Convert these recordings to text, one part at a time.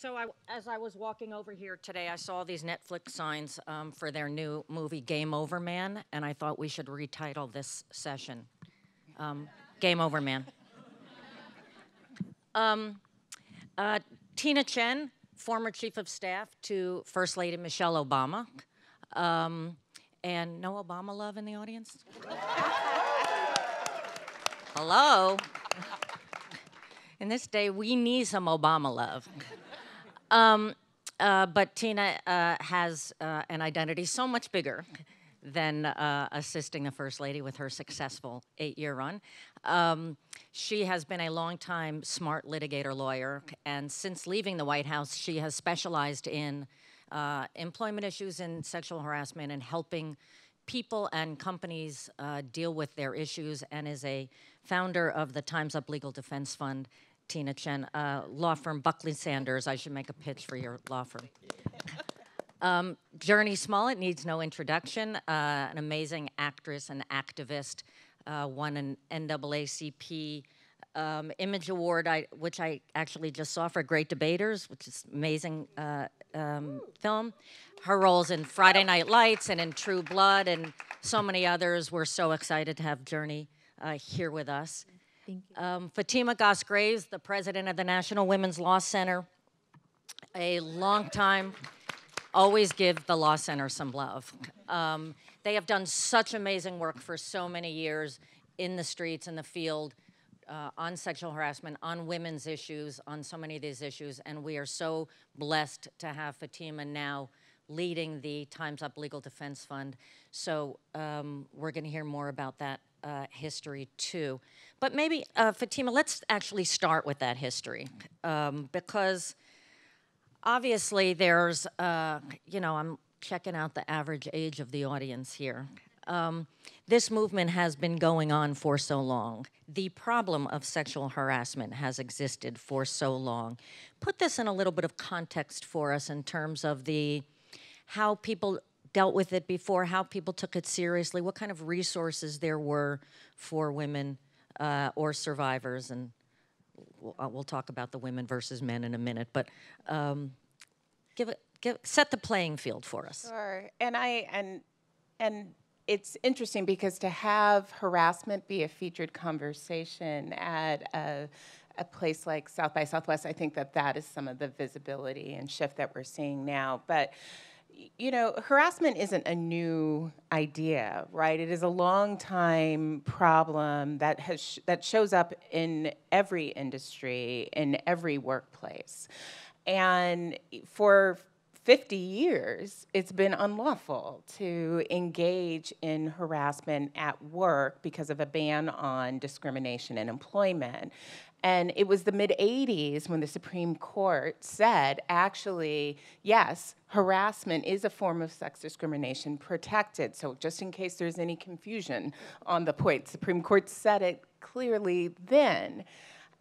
So I, as I was walking over here today, I saw these Netflix signs um, for their new movie Game Over Man, and I thought we should retitle this session um, Game Over Man. Um, uh, Tina Tchen, former chief of staff to First Lady Michelle Obama. Um, and no Obama love in the audience? Hello? In this day, we need some Obama love. Um, uh, but Tina uh, has uh, an identity so much bigger than uh, assisting the First Lady with her successful eight year run. Um, she has been a long-time smart litigator lawyer, and since leaving the White House, she has specialized in uh, employment issues and sexual harassment and helping people and companies uh, deal with their issues and is a founder of the Time's Up Legal Defense Fund Tina Tchen, uh, law firm Buckley Sandler. I should make a pitch for your law firm. Um, Jurnee Smollett needs no introduction. Uh, an amazing actress and activist, uh, won an NAACP um, Image Award, I, which I actually just saw for Great Debaters, which is amazing uh, um, film. Her roles in Friday Night Lights and in True Blood and so many others. We're so excited to have Jurnee uh, here with us. Thank you. Um, Fatima Goss Graves, the president of the National Women's Law Center, a long time, always give the Law Center some love. Um, they have done such amazing work for so many years in the streets, in the field, uh, on sexual harassment, on women's issues, on so many of these issues, and we are so blessed to have Fatima now leading the Time's Up Legal Defense Fund. So um, we're going to hear more about that uh, history too. But maybe, uh, Fatima, let's actually start with that history um, because obviously there's, uh, you know, I'm checking out the average age of the audience here. Um, this movement has been going on for so long. The problem of sexual harassment has existed for so long. Put this in a little bit of context for us in terms of the how people dealt with it before, how people took it seriously, what kind of resources there were for women uh, or survivors, and we'll, uh, we'll, talk about the women versus men in a minute. But um, give it, give, set the playing field for us. Sure, and I and and it's interesting because to have harassment be a featured conversation at a a place like South by Southwest, I think that that is some of the visibility and shift that we're seeing now. But you know, harassment isn't a new idea, right? It is a long time problem that has sh- that shows up in every industry, in every workplace. And for 50 years, it's been unlawful to engage in harassment at work because of a ban on discrimination in employment. And it was the mid 80s when the Supreme Court said, actually, yes, harassment is a form of sex discrimination protected. So, just in case there's any confusion on the point, Supreme Court said it clearly then.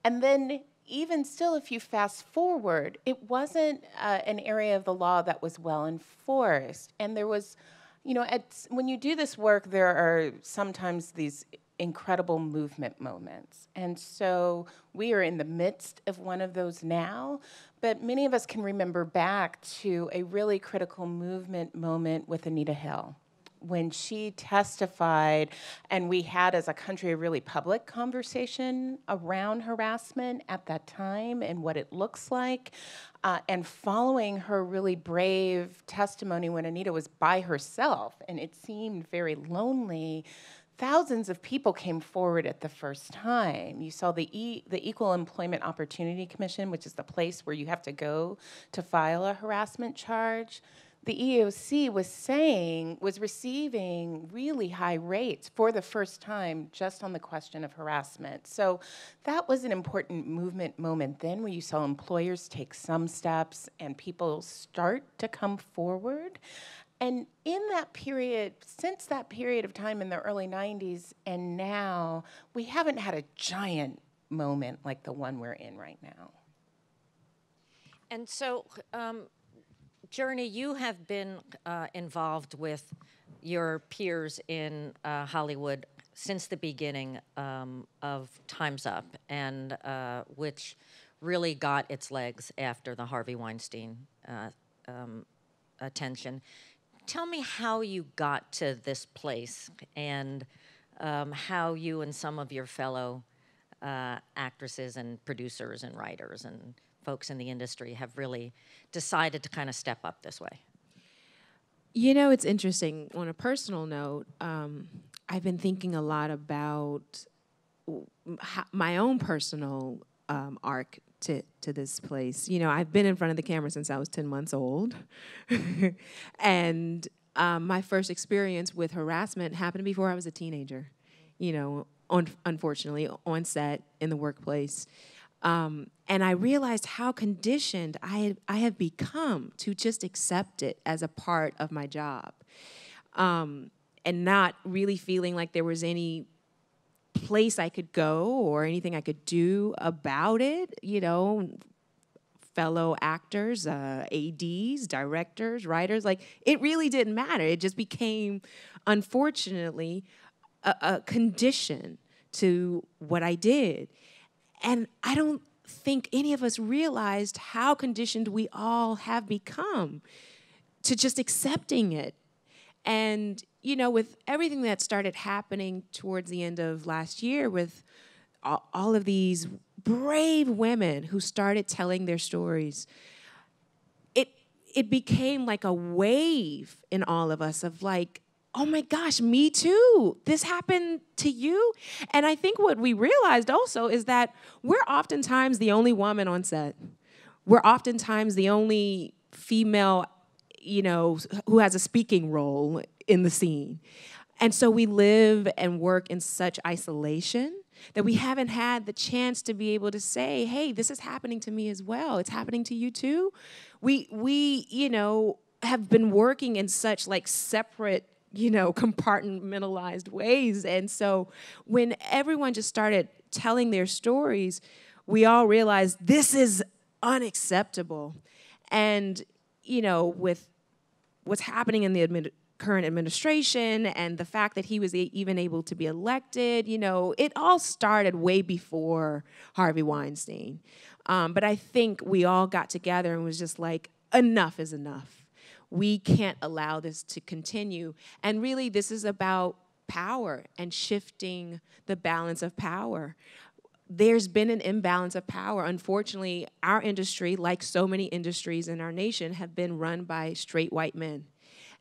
And then, even still, if you fast forward, it wasn't uh, an area of the law that was well enforced. And there was, you know, at, when you do this work, there are sometimes these incredible movement moments. And so we are in the midst of one of those now, but many of us can remember back to a really critical movement moment with Anita Hill when she testified, and we had as a country a really public conversation around harassment at that time and what it looks like. Uh, and following her really brave testimony when Anita was by herself and it seemed very lonely, thousands of people came forward at the first time. You saw the e- the Equal Employment Opportunity Commission, which is the place where you have to go to file a harassment charge. The EEOC was saying was receiving really high rates for the first time just on the question of harassment. So that was an important movement moment then where you saw employers take some steps and people start to come forward. And in that period, since that period of time in the early 90s and now, we haven't had a giant moment like the one we're in right now. And so, um, Jurnee, you have been uh, involved with your peers in uh, Hollywood since the beginning um, of Time's Up, and uh, which really got its legs after the Harvey Weinstein uh, um, attention. Tell me how you got to this place and um, how you and some of your fellow uh, actresses and producers and writers and folks in the industry have really decided to kind of step up this way. You know, it's interesting. On a personal note, um, I've been thinking a lot about my own personal um, arc to to this place. You know, I've been in front of the camera since I was ten months old, and um, my first experience with harassment happened before I was a teenager. You know, on, unfortunately, on set in the workplace. Um, and I realized how conditioned I, I have become to just accept it as a part of my job um, and not really feeling like there was any place I could go or anything I could do about it. You know, fellow actors, uh, ADs, directors, writers. Like it really didn't matter. It just became, unfortunately, a, a condition to what I did. And I don't think any of us realized how conditioned we all have become to just accepting it. And, you know, with everything that started happening towards the end of last year, with all, of these brave women who started telling their stories, it, it became like a wave in all of us of like, oh my gosh, me too. This happened to you. And I think what we realized also is that we're oftentimes the only woman on set. We're oftentimes the only female, you know, who has a speaking role in the scene. And so we live and work in such isolation that we haven't had the chance to be able to say, "Hey, this is happening to me as well. It's happening to you too." We we, you know, have been working in such like separate you know, compartmentalized ways. And so when everyone just started telling their stories, we all realized this is unacceptable. And, you know, with what's happening in the admi- current administration and the fact that he was even able to be elected, you know, it all started way before Harvey Weinstein. Um, but I think we all got together and was just like, enough is enough we can't allow this to continue. And really, this is about power and shifting the balance of power. There's been an imbalance of power. Unfortunately, our industry, like so many industries in our nation, have been run by straight white men.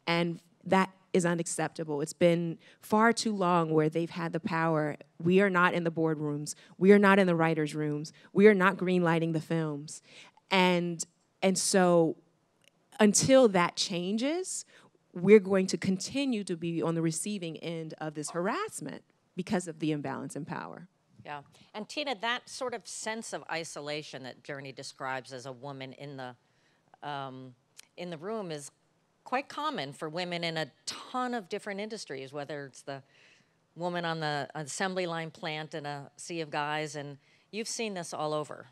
And that is unacceptable. It's been far too long where they've had the power. We are not in the boardrooms. We are not in the writers' rooms. We are not greenlighting the films. And and so until that changes, we're going to continue to be on the receiving end of this harassment because of the imbalance in power. Yeah. And Tina, that sort of sense of isolation that Jurnee describes as a woman in the um, in the room is quite common for women in a ton of different industries, whether it's the woman on the assembly line plant in a sea of guys, and you've seen this all over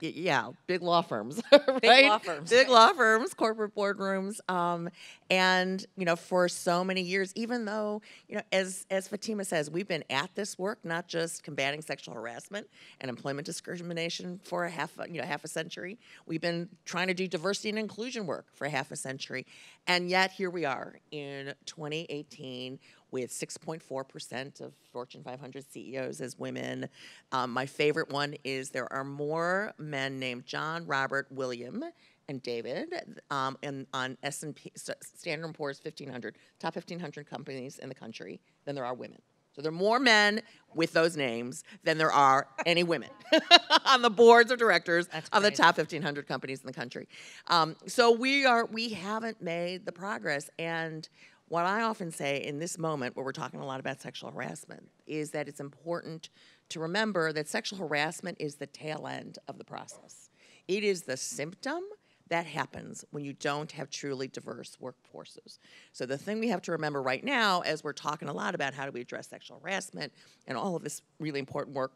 yeah, big law firms, right? Big law firms. Big law firms, corporate boardrooms. Um, and, you know, for so many years, even though, you know, as, as Fatima says, we've been at this work, not just combating sexual harassment and employment discrimination for a half, you know, half a century. We've been trying to do diversity and inclusion work for half a century. And yet here we are in 2018 with 6.4% of Fortune 500 CEOs as women. Um, my favorite one is there are more men named John, Robert, William, and David um, and on S&P Standard & Poor's 1500 top 1500 companies in the country than there are women. So there are more men with those names than there are any women on the boards of directors of the top 1,500 companies in the country. Um, so we are we haven't made the progress, and what I often say in this moment where we're talking a lot about sexual harassment is that it's important to remember that sexual harassment is the tail end of the process. It is the symptom that happens when you don't have truly diverse workforces. So the thing we have to remember right now as we're talking a lot about how do we address sexual harassment and all of this really important work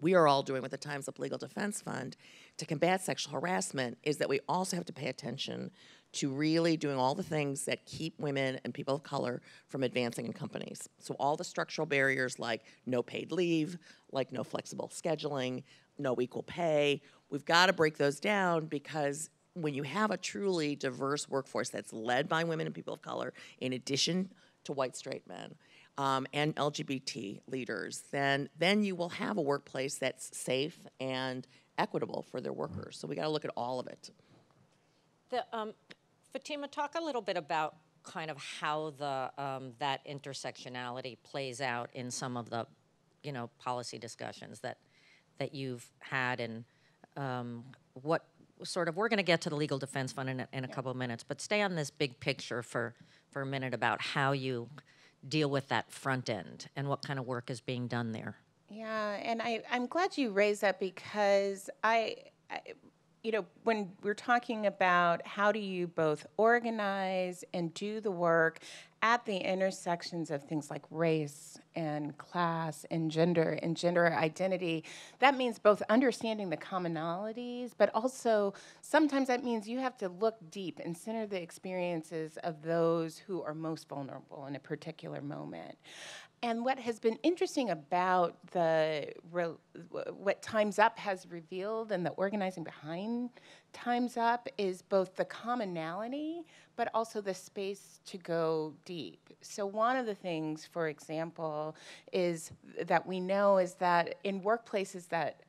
we are all doing with the Times Up Legal Defense Fund to combat sexual harassment is that we also have to pay attention to really doing all the things that keep women and people of color from advancing in companies. So, all the structural barriers like no paid leave, like no flexible scheduling, no equal pay. We've got to break those down because when you have a truly diverse workforce that's led by women and people of color, in addition to white straight men, um, and LGBT leaders, then then you will have a workplace that's safe and equitable for their workers. So we got to look at all of it. The, um, Fatima, talk a little bit about kind of how the um, that intersectionality plays out in some of the, you know, policy discussions that that you've had, and um, what sort of. We're going to get to the legal defense fund in a, in a couple of minutes, but stay on this big picture for for a minute about how you deal with that front end and what kind of work is being done there. Yeah, and I, I'm glad you raised that because I, I, you know, when we're talking about how do you both organize and do the work at the intersections of things like race and class and gender and gender identity, that means both understanding the commonalities, but also sometimes that means you have to look deep and center the experiences of those who are most vulnerable in a particular moment. And what has been interesting about the what Times Up has revealed and the organizing behind Times Up is both the commonality, but also the space to go deep. So one of the things, for example, is that we know is that in workplaces that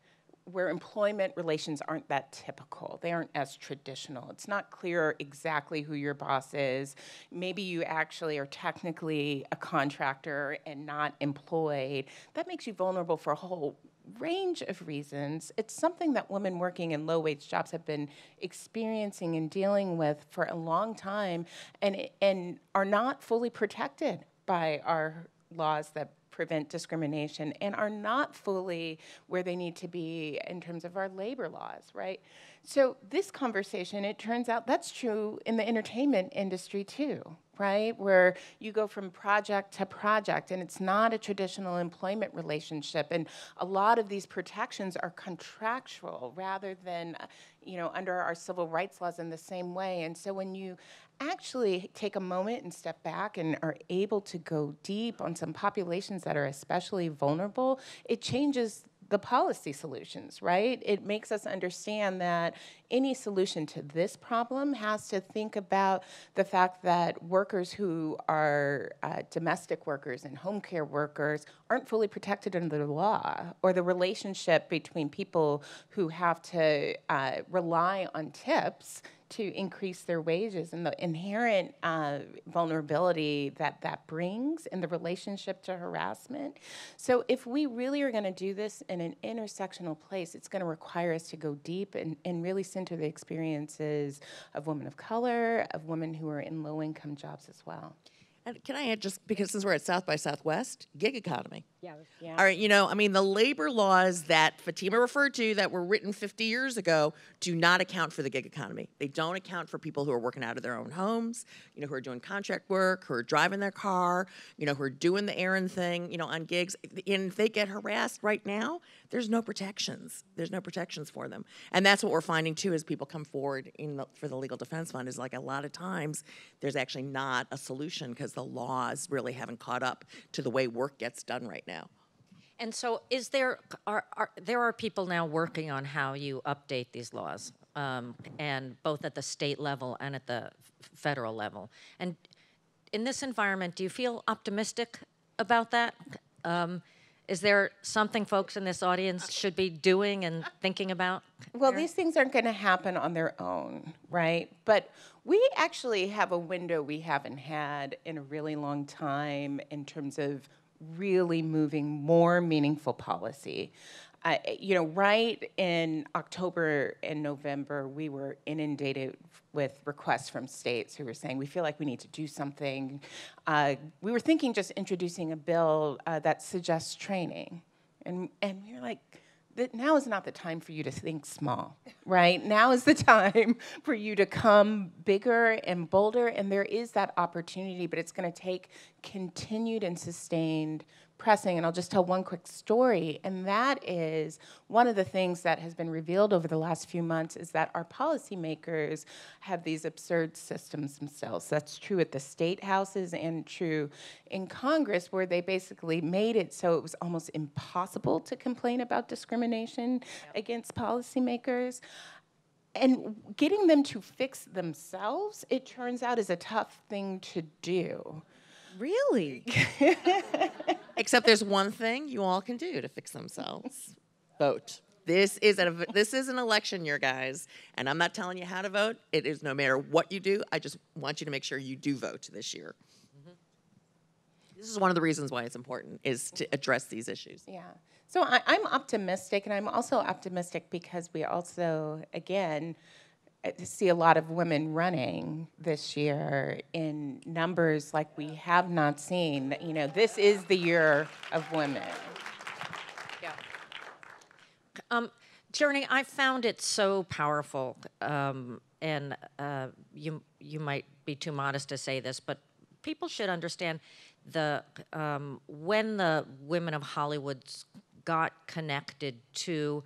where employment relations aren't that typical. They aren't as traditional. It's not clear exactly who your boss is. Maybe you actually are technically a contractor and not employed. That makes you vulnerable for a whole range of reasons. It's something that women working in low wage jobs have been experiencing and dealing with for a long time and and are not fully protected by our laws that prevent discrimination and are not fully where they need to be in terms of our labor laws, right? So this conversation, it turns out that's true in the entertainment industry too, right? Where you go from project to project and it's not a traditional employment relationship. And a lot of these protections are contractual rather than, you know, under our civil rights laws in the same way. And so when you actually take a moment and step back and are able to go deep on some populations that are especially vulnerable, it changes the policy solutions, right? It makes us understand that any solution to this problem has to think about the fact that workers who are uh, domestic workers and home care workers aren't fully protected under the law, or the relationship between people who have to uh, rely on tips to increase their wages and the inherent uh, vulnerability that that brings in the relationship to harassment. So, if we really are going to do this in an intersectional place, it's going to require us to go deep and, and really center the experiences of women of color, of women who are in low income jobs as well. And can I add just because since we're at South by Southwest, gig economy. Yeah. yeah. All right, you know, I mean, the labor laws that Fatima referred to that were written 50 years ago do not account for the gig economy. They don't account for people who are working out of their own homes, you know, who are doing contract work, who are driving their car, you know, who are doing the errand thing, you know, on gigs. And if they get harassed right now, there's no protections. There's no protections for them. And that's what we're finding too as people come forward in the, for the legal defense fund is like a lot of times there's actually not a solution because the laws really haven't caught up to the way work gets done right now. And so, is there are, are there are people now working on how you update these laws, um, and both at the state level and at the federal level. And in this environment, do you feel optimistic about that? Um, is there something folks in this audience should be doing and thinking about? Well, these things aren't going to happen on their own, right? But we actually have a window we haven't had in a really long time in terms of really moving more meaningful policy. Uh, you know, right in October and November, we were inundated with requests from states who were saying, we feel like we need to do something. Uh, we were thinking just introducing a bill uh, that suggests training. And, and we were like, that now is not the time for you to think small, right? Now is the time for you to come bigger and bolder, and there is that opportunity, but it's going to take continued and sustained pressing, and I'll just tell one quick story, and that is one of the things that has been revealed over the last few months is that our policymakers have these absurd systems themselves. That's true at the state houses and true in Congress, where they basically made it so it was almost impossible to complain about discrimination yep. against policymakers and getting them to fix themselves, it turns out, is a tough thing to do. Really? Except there's one thing you all can do to fix themselves vote. This is, a, this is an election year, guys, and I'm not telling you how to vote. It is no matter what you do, I just want you to make sure you do vote this year. Mm-hmm. This is one of the reasons why it's important, is to address these issues. Yeah. So I, I'm optimistic, and I'm also optimistic because we also, again, see a lot of women running this year in numbers like we have not seen. You know, this is the year of women. Yeah. Um, Jurnee, I found it so powerful, um, and uh, you you might be too modest to say this, but people should understand the um, when the women of Hollywood's got connected to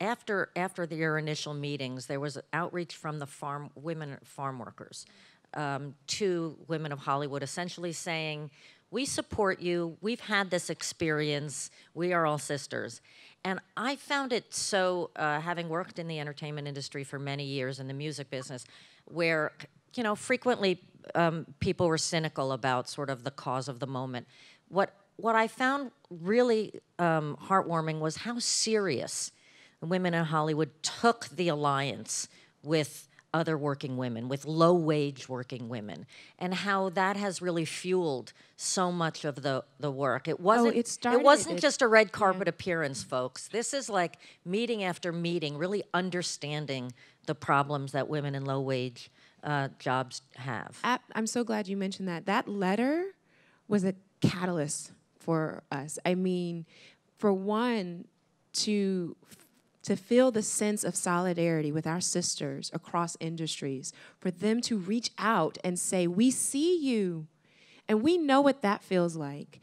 after after their initial meetings there was outreach from the farm women farm workers um, to women of hollywood essentially saying we support you. We've had this experience. We are all sisters. And i found it so uh, having worked in the entertainment industry for many years in the music business where you know frequently um, people were cynical about sort of the cause of the moment. What what I found really um, heartwarming was how serious women in Hollywood took the alliance with other working women, with low wage working women, and how that has really fueled so much of the, the work. It wasn't, oh, it, started, it wasn't it, just a red carpet yeah. appearance, folks. This is like meeting after meeting, really understanding the problems that women in low wage uh, jobs have. I'm so glad you mentioned that. That letter was a catalyst for us. I mean, for one, to to feel the sense of solidarity with our sisters across industries, for them to reach out and say, We see you, and we know what that feels like.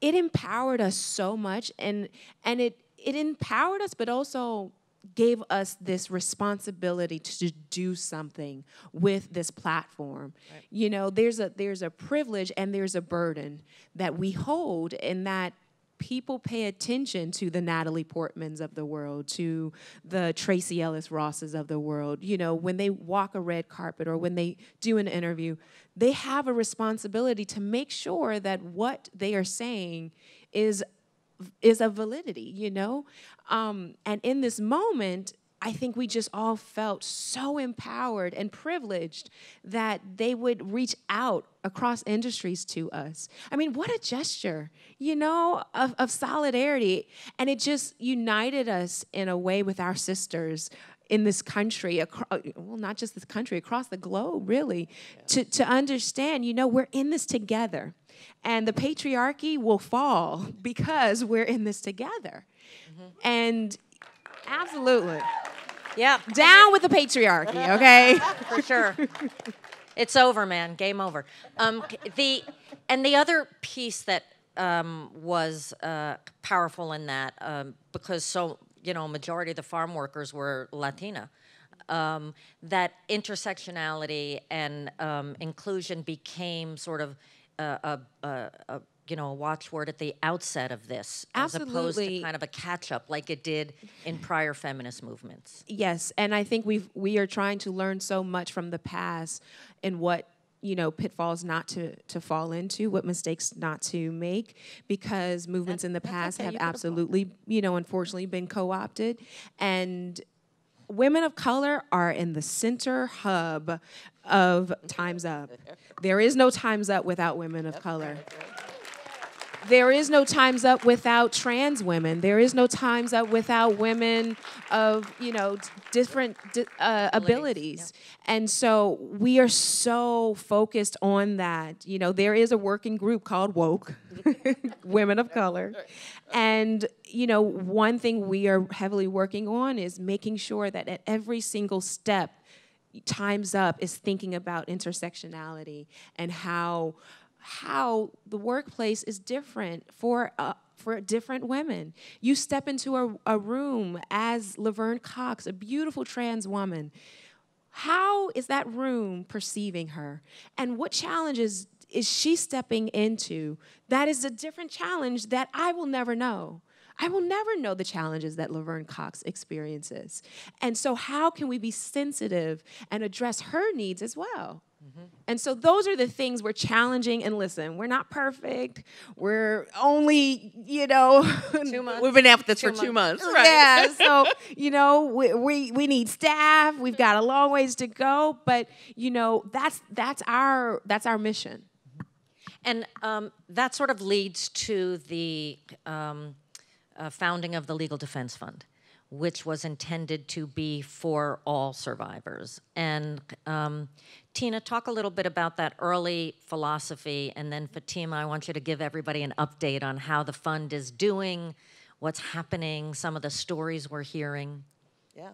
It empowered us so much, and, and it, it empowered us, but also gave us this responsibility to do something with this platform. Right. You know, there's a there's a privilege and there's a burden that we hold in that people pay attention to the Natalie Portmans of the world, to the Tracee Ellis Rosses of the world. You know, when they walk a red carpet or when they do an interview, they have a responsibility to make sure that what they are saying is is a validity, you know? Um, and in this moment, I think we just all felt so empowered and privileged that they would reach out across industries to us. I mean, what a gesture, you know, of, of solidarity. And it just united us in a way with our sisters in this country, across, well, not just this country, across the globe, really, yeah. to, to understand, you know, we're in this together. And the patriarchy will fall because we're in this together. Mm-hmm. And absolutely. Yeah. Down with the patriarchy, okay? For sure. It's over, man. Game over. Um, the and the other piece that um, was uh, powerful in that um, because so you know majority of the farm workers were Latina. Um, that intersectionality and um, inclusion became sort of a, a, a, you know a watchword at the outset of this, Absolutely. as opposed to kind of a catch up like it did in prior feminist movements. Yes, and I think we we are trying to learn so much from the past and what you know pitfalls not to to fall into what mistakes not to make because movements that's, in the past okay. have absolutely you know unfortunately been co-opted and women of color are in the center hub of Time's Up. There is no Time's Up without women of color. There is no Time's Up without trans women. There is no Time's Up without women of, you know, different uh, abilities. And so we are so focused on that. You know, there is a working group called Woke, Women of Color. And, you know, one thing we are heavily working on is making sure that at every single step, Time's Up is thinking about intersectionality and how how the workplace is different for uh, for different women. You step into a, a room as Laverne Cox, a beautiful trans woman. How is that room perceiving her? And what challenges is she stepping into? That is a different challenge that I will never know. I will never know the challenges that Laverne Cox experiences. And so, how can we be sensitive and address her needs as well? And so those are the things we're challenging. And listen, we're not perfect. We're only, you know, Two months. We've been at this for Two two months, right? yeah. So you know, we, we we need staff. We've got a long ways to go, but you know, that's that's our that's our mission. And um, that sort of leads to the um, uh, founding of the Legal Defense Fund, which was intended to be for all survivors. And um, Tina, talk a little bit about that early philosophy, and then Fatima, I want you to give everybody an update on how the fund is doing, what's happening, some of the stories we're hearing. Yeah.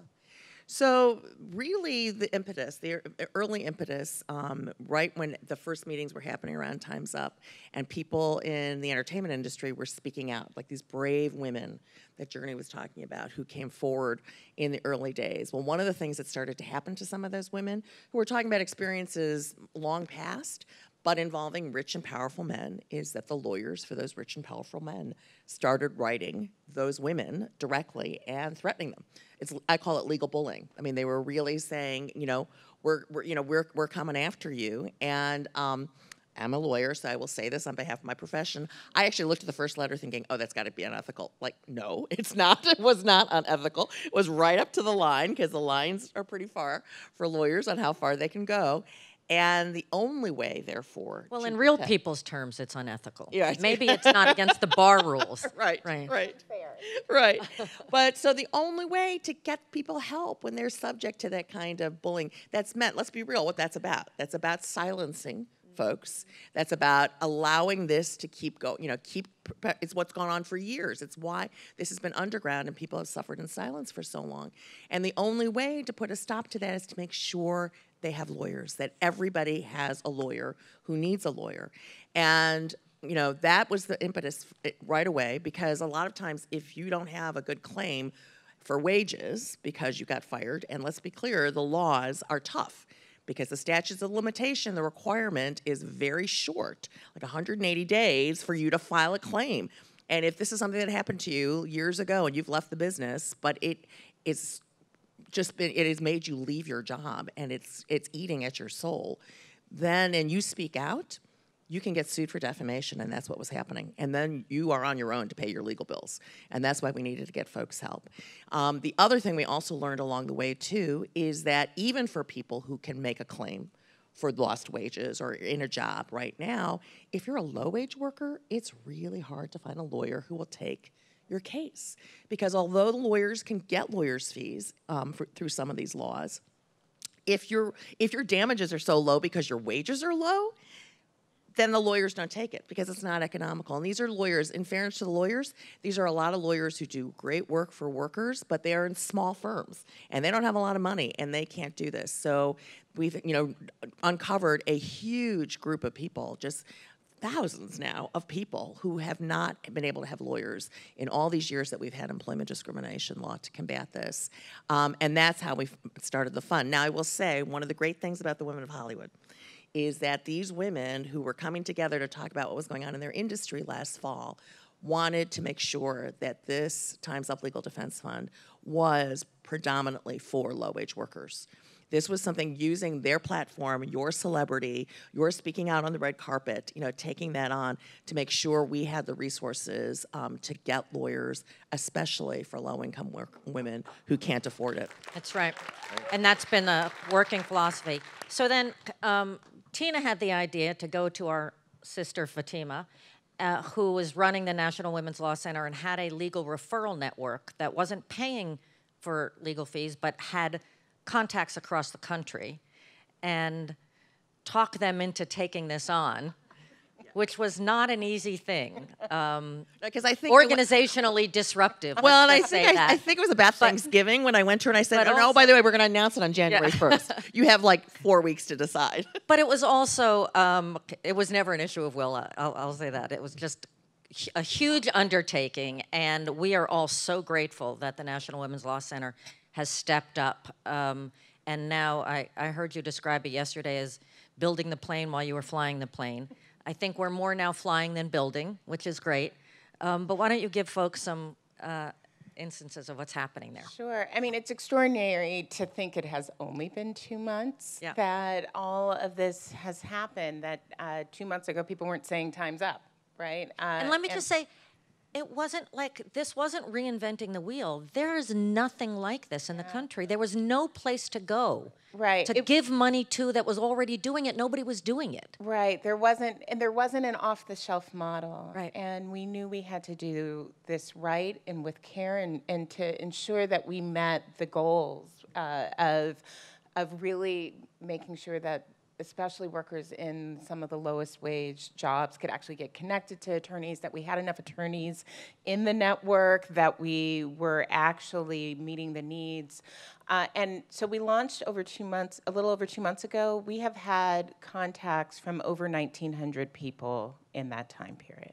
So really, the impetus, the early impetus, um, right when the first meetings were happening around Times Up, and people in the entertainment industry were speaking out, like these brave women that Jurnee was talking about, who came forward in the early days. Well, one of the things that started to happen to some of those women, who were talking about experiences long past, but involving rich and powerful men is that the lawyers for those rich and powerful men started writing those women directly and threatening them. It's I call it legal bullying. I mean, they were really saying, you know, we're, we're you know we're we're coming after you, and um, I'm a lawyer, so I will say this on behalf of my profession. I actually looked at the first letter thinking, oh, that's got to be unethical. Like, no, it's not. It was not unethical. It was right up to the line because the lines are pretty far for lawyers on how far they can go. And the only way, therefore, Well, in real protect- people's terms, it's unethical. Yeah, it's- Maybe it's not against the bar rules. Right, Right. right, right. but so the only way to get people help when they're subject to that kind of bullying, that's meant. Let's be real. What that's about? That's about silencing mm-hmm. folks. That's about allowing this to keep going. You know, keep. It's what's gone on for years. It's why this has been underground and people have suffered in silence for so long. And the only way to put a stop to that is to make sure they have lawyers. That everybody has a lawyer who needs a lawyer, and you know that was the impetus eh, right away because a lot of times if you don't have a good claim for wages because you got fired and let's be clear the laws are tough because the statutes of limitation the requirement is very short like 180 days for you to file a claim and if this is something that happened to you years ago and you've left the business but it is just been it has made you leave your job and it's it's eating at your soul then and you speak out you can get sued for defamation and that's what was happening. And then you are on your own to pay your legal bills. And that's why we needed to get folks help. Um, the other thing we also learned along the way too is that even for people who can make a claim for lost wages or in a job right now if you're a low wage worker it's really hard to find a lawyer who will take your case because although the lawyers can get lawyers fees um, for, through some of these laws if your if your damages are so low because your wages are low then the lawyers don't take it because it's not economical. And these are lawyers, in fairness to the lawyers, these are a lot of lawyers who do great work for workers, but they are in small firms and they don't have a lot of money and they can't do this. So we've, you know, uncovered a huge group of people, just thousands now of people who have not been able to have lawyers in all these years that we've had employment discrimination law to combat this. Um, and that's how we started the fund. Now, I will say, one of the great things about the Women of Hollywood is that these women who were coming together to talk about what was going on in their industry last fall wanted to make sure that this Times Up Legal Defense Fund was predominantly for low wage workers. This was something using their platform, your celebrity, your speaking out on the red carpet, you know, taking that on to make sure we had the resources um, to get lawyers, especially for low income work, women who can't afford it. That's right. And that's been a working philosophy. So then um, Tina had the idea to go to our sister Fatima, uh, who was running the National Women's Law Center and had a legal referral network that wasn't paying for legal fees, but had contacts across the country, and talk them into taking this on. which was not an easy thing. Um, Because I think organizationally disruptive. Well, and I think I. I think it was about Thanksgiving when I went to her and I said, "Oh no, also- by the way, we're going to announce it on January first. you have like four weeks to decide." But it was also, um, it was never an issue of will. I- I'll, I'll say that. It was just a huge undertaking, and we are all so grateful that the National Women's Law Center has stepped up. Um, and now I, I heard you describe it yesterday as building the plane while you were flying the plane. I think we're more now flying than building, which is great. Um, but why don't you give folks some uh, instances of what's happening there? Sure. I mean, it's extraordinary to think it has only been two months Yeah. that all of this has happened. That uh, two months ago, people weren't saying time's up, right? Uh, And let me just say, it wasn't like this wasn't reinventing the wheel. There is nothing like this in the country. There was no place to go Right. to It- give money to that was already doing it. Nobody was doing it. Right. There wasn't, and there wasn't an off the shelf model. Right. And we knew we had to do this right and with care and, and to ensure that we met the goals uh, of, of really making sure that especially workers in some of the lowest wage jobs could actually get connected to attorneys, that we had enough attorneys in the network, that we were actually meeting the needs. Uh, and so we launched over two months, a little over two months ago. We have had contacts from over 1,900 people in that time period.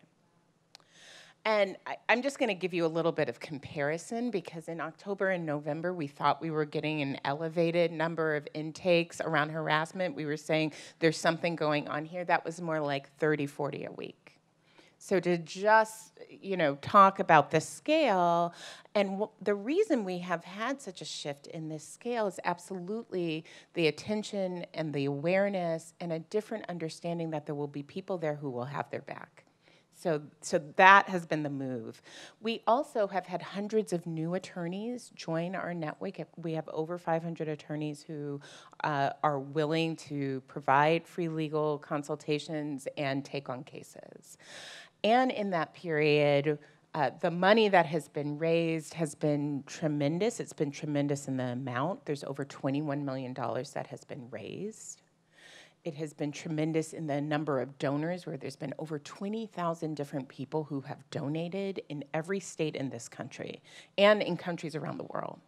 And I, I'm just going to give you a little bit of comparison because in October and November, we thought we were getting an elevated number of intakes around harassment. We were saying there's something going on here. That was more like 30, 40 a week. So to just, you know, talk about the scale, and the reason we have had such a shift in this scale is absolutely the attention and the awareness and a different understanding that there will be people there who will have their back. So, so that has been the move. We also have had hundreds of new attorneys join our network. We have over 500 attorneys who uh, are willing to provide free legal consultations and take on cases. And in that period, uh, the money that has been raised has been tremendous. It's been tremendous in the amount. There's over $21 million that has been raised. It has been tremendous in the number of donors, where there's been over 20,000 different people who have donated in every state in this country and in countries around the world.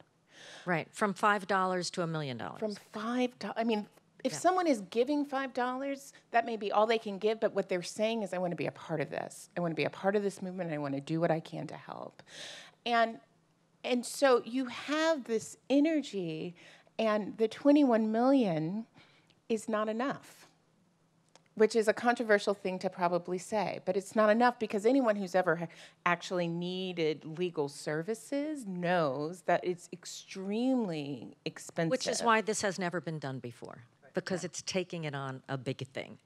Right. From $5 to a million dollars. From five dollars, I mean, if someone is giving five dollars, that may be all they can give, but what they're saying is, I want to be a part of this. I want to be a part of this movement, I want to do what I can to help. And and so you have this energy, and the 21 million is not enough which is a controversial thing to probably say, but it's not enough because anyone who's ever actually needed legal services knows that it's extremely expensive. Which is why this has never been done before, because it's taking it on a big thing.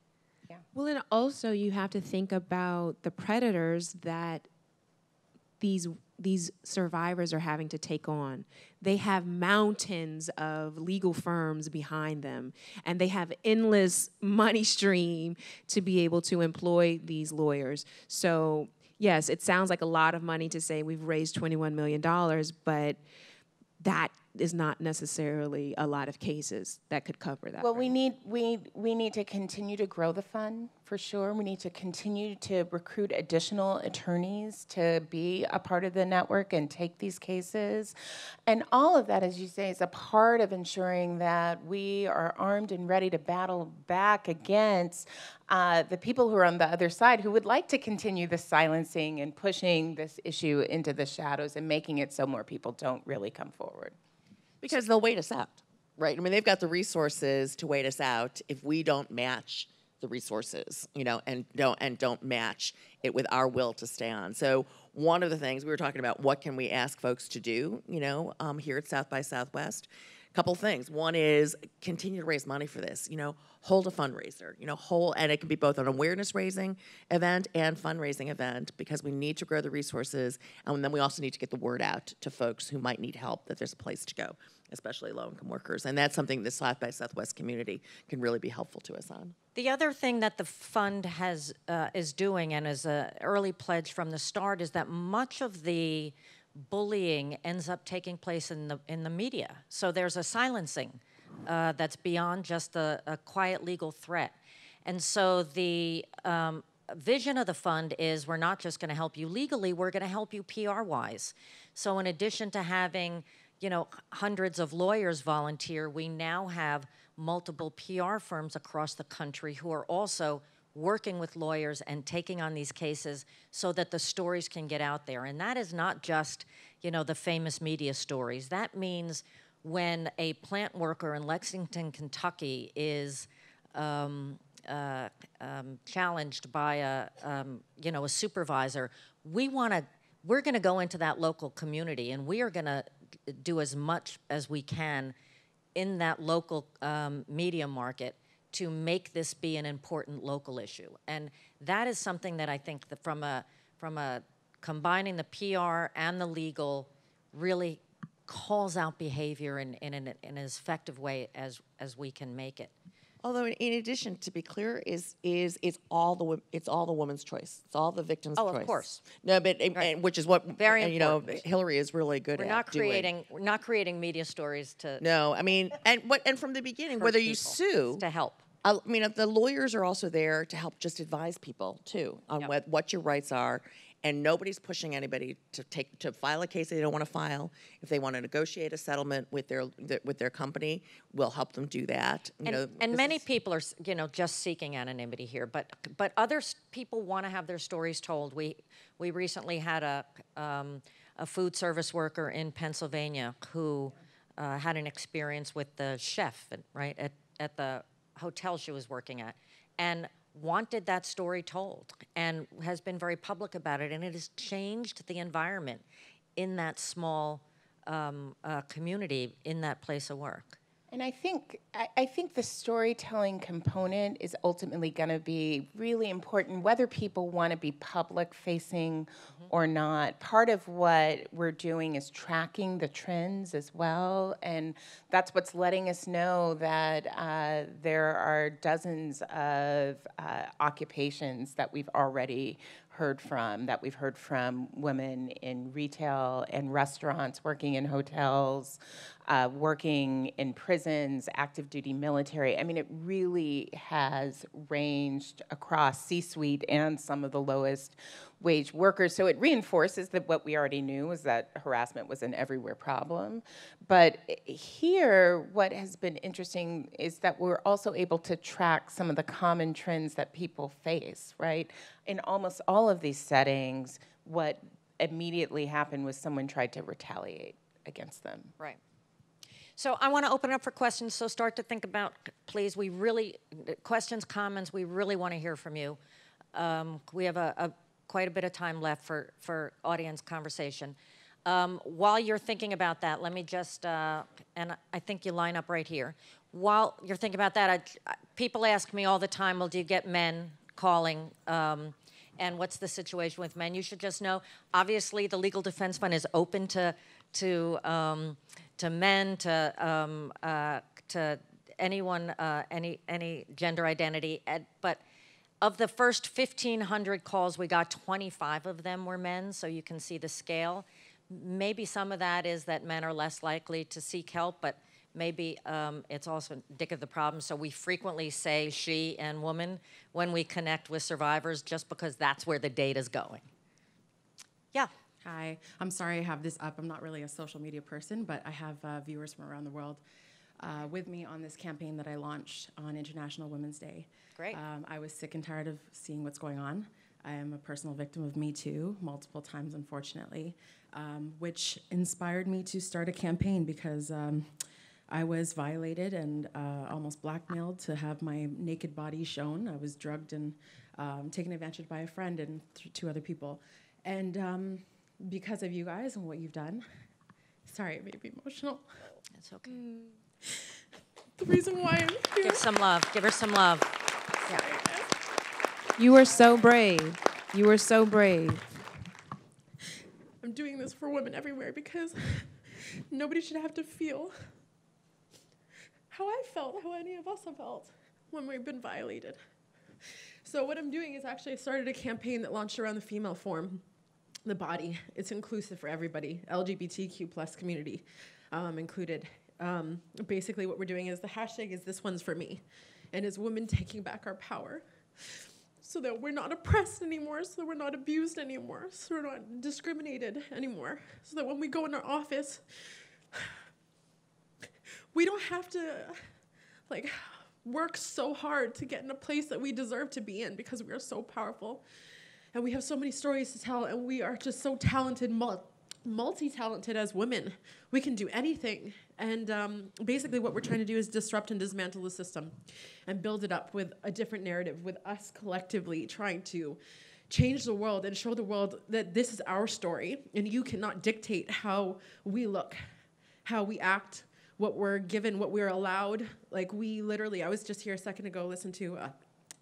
Well, and also you have to think about the predators that these these survivors are having to take on. They have mountains of legal firms behind them, and they have endless money stream to be able to employ these lawyers. So, yes, it sounds like a lot of money to say we've raised $21 million, but that is not necessarily a lot of cases that could cover that. Well, we need we we need to continue to grow the fund for sure. We need to continue to recruit additional attorneys to be a part of the network and take these cases, and all of that, as you say, is a part of ensuring that we are armed and ready to battle back against uh, the people who are on the other side who would like to continue the silencing and pushing this issue into the shadows and making it so more people don't really come forward. Because they'll wait us out, right? I mean, they've got the resources to wait us out if we don't match the resources, you know, and don't and don't match it with our will to stay on. So one of the things we were talking about, what can we ask folks to do, you know, um, here at South by Southwest? Couple things. One is continue to raise money for this. You know, hold a fundraiser. You know, hold, and it can be both an awareness raising event and fundraising event because we need to grow the resources, and then we also need to get the word out to folks who might need help that there's a place to go, especially low income workers, and that's something the South by Southwest community can really be helpful to us on. The other thing that the fund has uh, is doing, and is an early pledge from the start, is that much of the bullying ends up taking place in the in the media. So there's a silencing uh, that's beyond just a, a quiet legal threat, and so the um, vision of the fund is we're not just going to help you legally, we're going to help you PR wise. So, in addition to having, you know, hundreds of lawyers volunteer, we now have multiple PR firms across the country who are also working with lawyers and taking on these cases so that the stories can get out there. And that is not just, you know, the famous media stories. That means when a plant worker in Lexington, Kentucky is um, uh, um, challenged by a, um, you know, a supervisor, we want to, we're going to go into that local community and we are going to do as much as we can in that local um, media market to make this be an important local issue. And that is something that I think that from a from a combining the PR and the legal really calls out behavior in, in, an, in as effective way as, as we can make it. Although, in- addition, to be clear, is is it's all the it's all the woman's choice. It's all the victim's choice. Oh, of course. No, but and- and which is what Very and, you know important. Hilary is really good We're at not doing. creating we're not creating media stories to No, I mean, and what and from the beginning, whether you sue to help. I mean, the lawyers are also there to help just advise people too on Yep. what, what your rights are, and nobody's pushing anybody to take to file a case they don't want to file. If they want to negotiate a settlement with their, with their company, we'll help them do that. You And, know, and many is- people are, you know, just seeking anonymity here, but but other people want to have their stories told. We we recently had a um, a food service worker in Pennsylvania who uh, had an experience with the chef, right at at the hotel she was working at, and wanted that story told, and has been very public about it, and it has changed the environment in that small um, uh, community in that place of work. And I think I, I think the storytelling component is ultimately going to be really important, whether people want to be public facing or not. Part of what we're doing is tracking the trends as well, and that's what's letting us know that uh, there are dozens of uh, occupations that we've already heard from, that we've heard from women in retail and restaurants, working in hotels, uh, working in prisons, active duty military. I mean, it really has ranged across C suite and some of the lowest wage workers. So it reinforces that what we already knew was that harassment was an everywhere problem. But here, what has been interesting is that we're also able to track some of the common trends that people face, right? In almost all of these settings, what immediately happened was someone tried to retaliate against them. Right. So I want to open up for questions. So start to think about, please. We really questions, comments. We really want to hear from you. Um, we have a, a quite a bit of time left for for audience conversation. Um, while you're thinking about that, let me just uh, and I think you line up right here. While you're thinking about that, I, people ask me all the time, "Well, do you get men calling?" Um, and what's the situation with men? You should just know. Obviously, the Legal Defense Fund is open to to um, to men, to um, uh, to anyone, uh, any any gender identity. But of the first 1,500 calls we got, 25 of them were men. So you can see the scale. Maybe some of that is that men are less likely to seek help, but maybe um, it's also indicative of the problem. So we frequently say she and woman when we connect with survivors, just because that's where the data is going. Yeah. Hi, I'm sorry I have this up. I'm not really a social media person, but I have uh, viewers from around the world uh, with me on this campaign that I launched on International Women's Day. Great. Um, I was sick and tired of seeing what's going on. I am a personal victim of Me Too multiple times, unfortunately, um, which inspired me to start a campaign because um, I was violated and uh, almost blackmailed to have my naked body shown. I was drugged and um, taken advantage of by a friend and th- two other people. And um, because of you guys and what you've done, sorry, it made me emotional. It's okay. The reason why I'm here. Give some love. Give her some love. Yeah. You are so brave. You are so brave. I'm doing this for women everywhere because nobody should have to feel how I felt, how any of us have felt when we've been violated. So what I'm doing is actually I started a campaign that launched around the female form, the body. It's inclusive for everybody, LGBTQ plus community um, included. Um, basically, what we're doing is the hashtag is this one's for me, and is women taking back our power. so that we're not oppressed anymore, so that we're not abused anymore, so we're not discriminated anymore, so that when we go in our office, we don't have to like work so hard to get in a place that we deserve to be in because we are so powerful and we have so many stories to tell and we are just so talented multi-talented as women. We can do anything. And um, basically what we're trying to do is disrupt and dismantle the system and build it up with a different narrative with us collectively trying to change the world and show the world that this is our story and you cannot dictate how we look how we act what we're given what we're allowed. Like we literally i was just here a second ago listening to uh,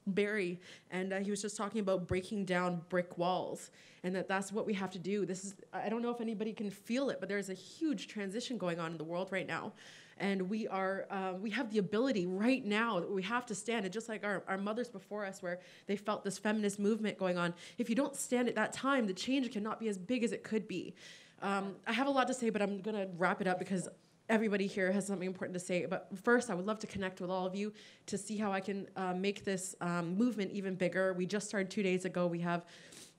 Barry, and uh, he was just talking about breaking down brick walls, and that that's what we have to do. This is I don't know if anybody can feel it, but there's a huge transition going on in the world right now, and we are uh, we have the ability right now that we have to stand. And just like our, our mothers before us, where they felt this feminist movement going on, if you don't stand at that time, the change cannot be as big as it could be. Um, I have a lot to say, but I'm gonna wrap it up because everybody here has something important to say. But first, I would love to connect with all of you to see how I can uh, make this um, movement even bigger. We just started two days ago. We have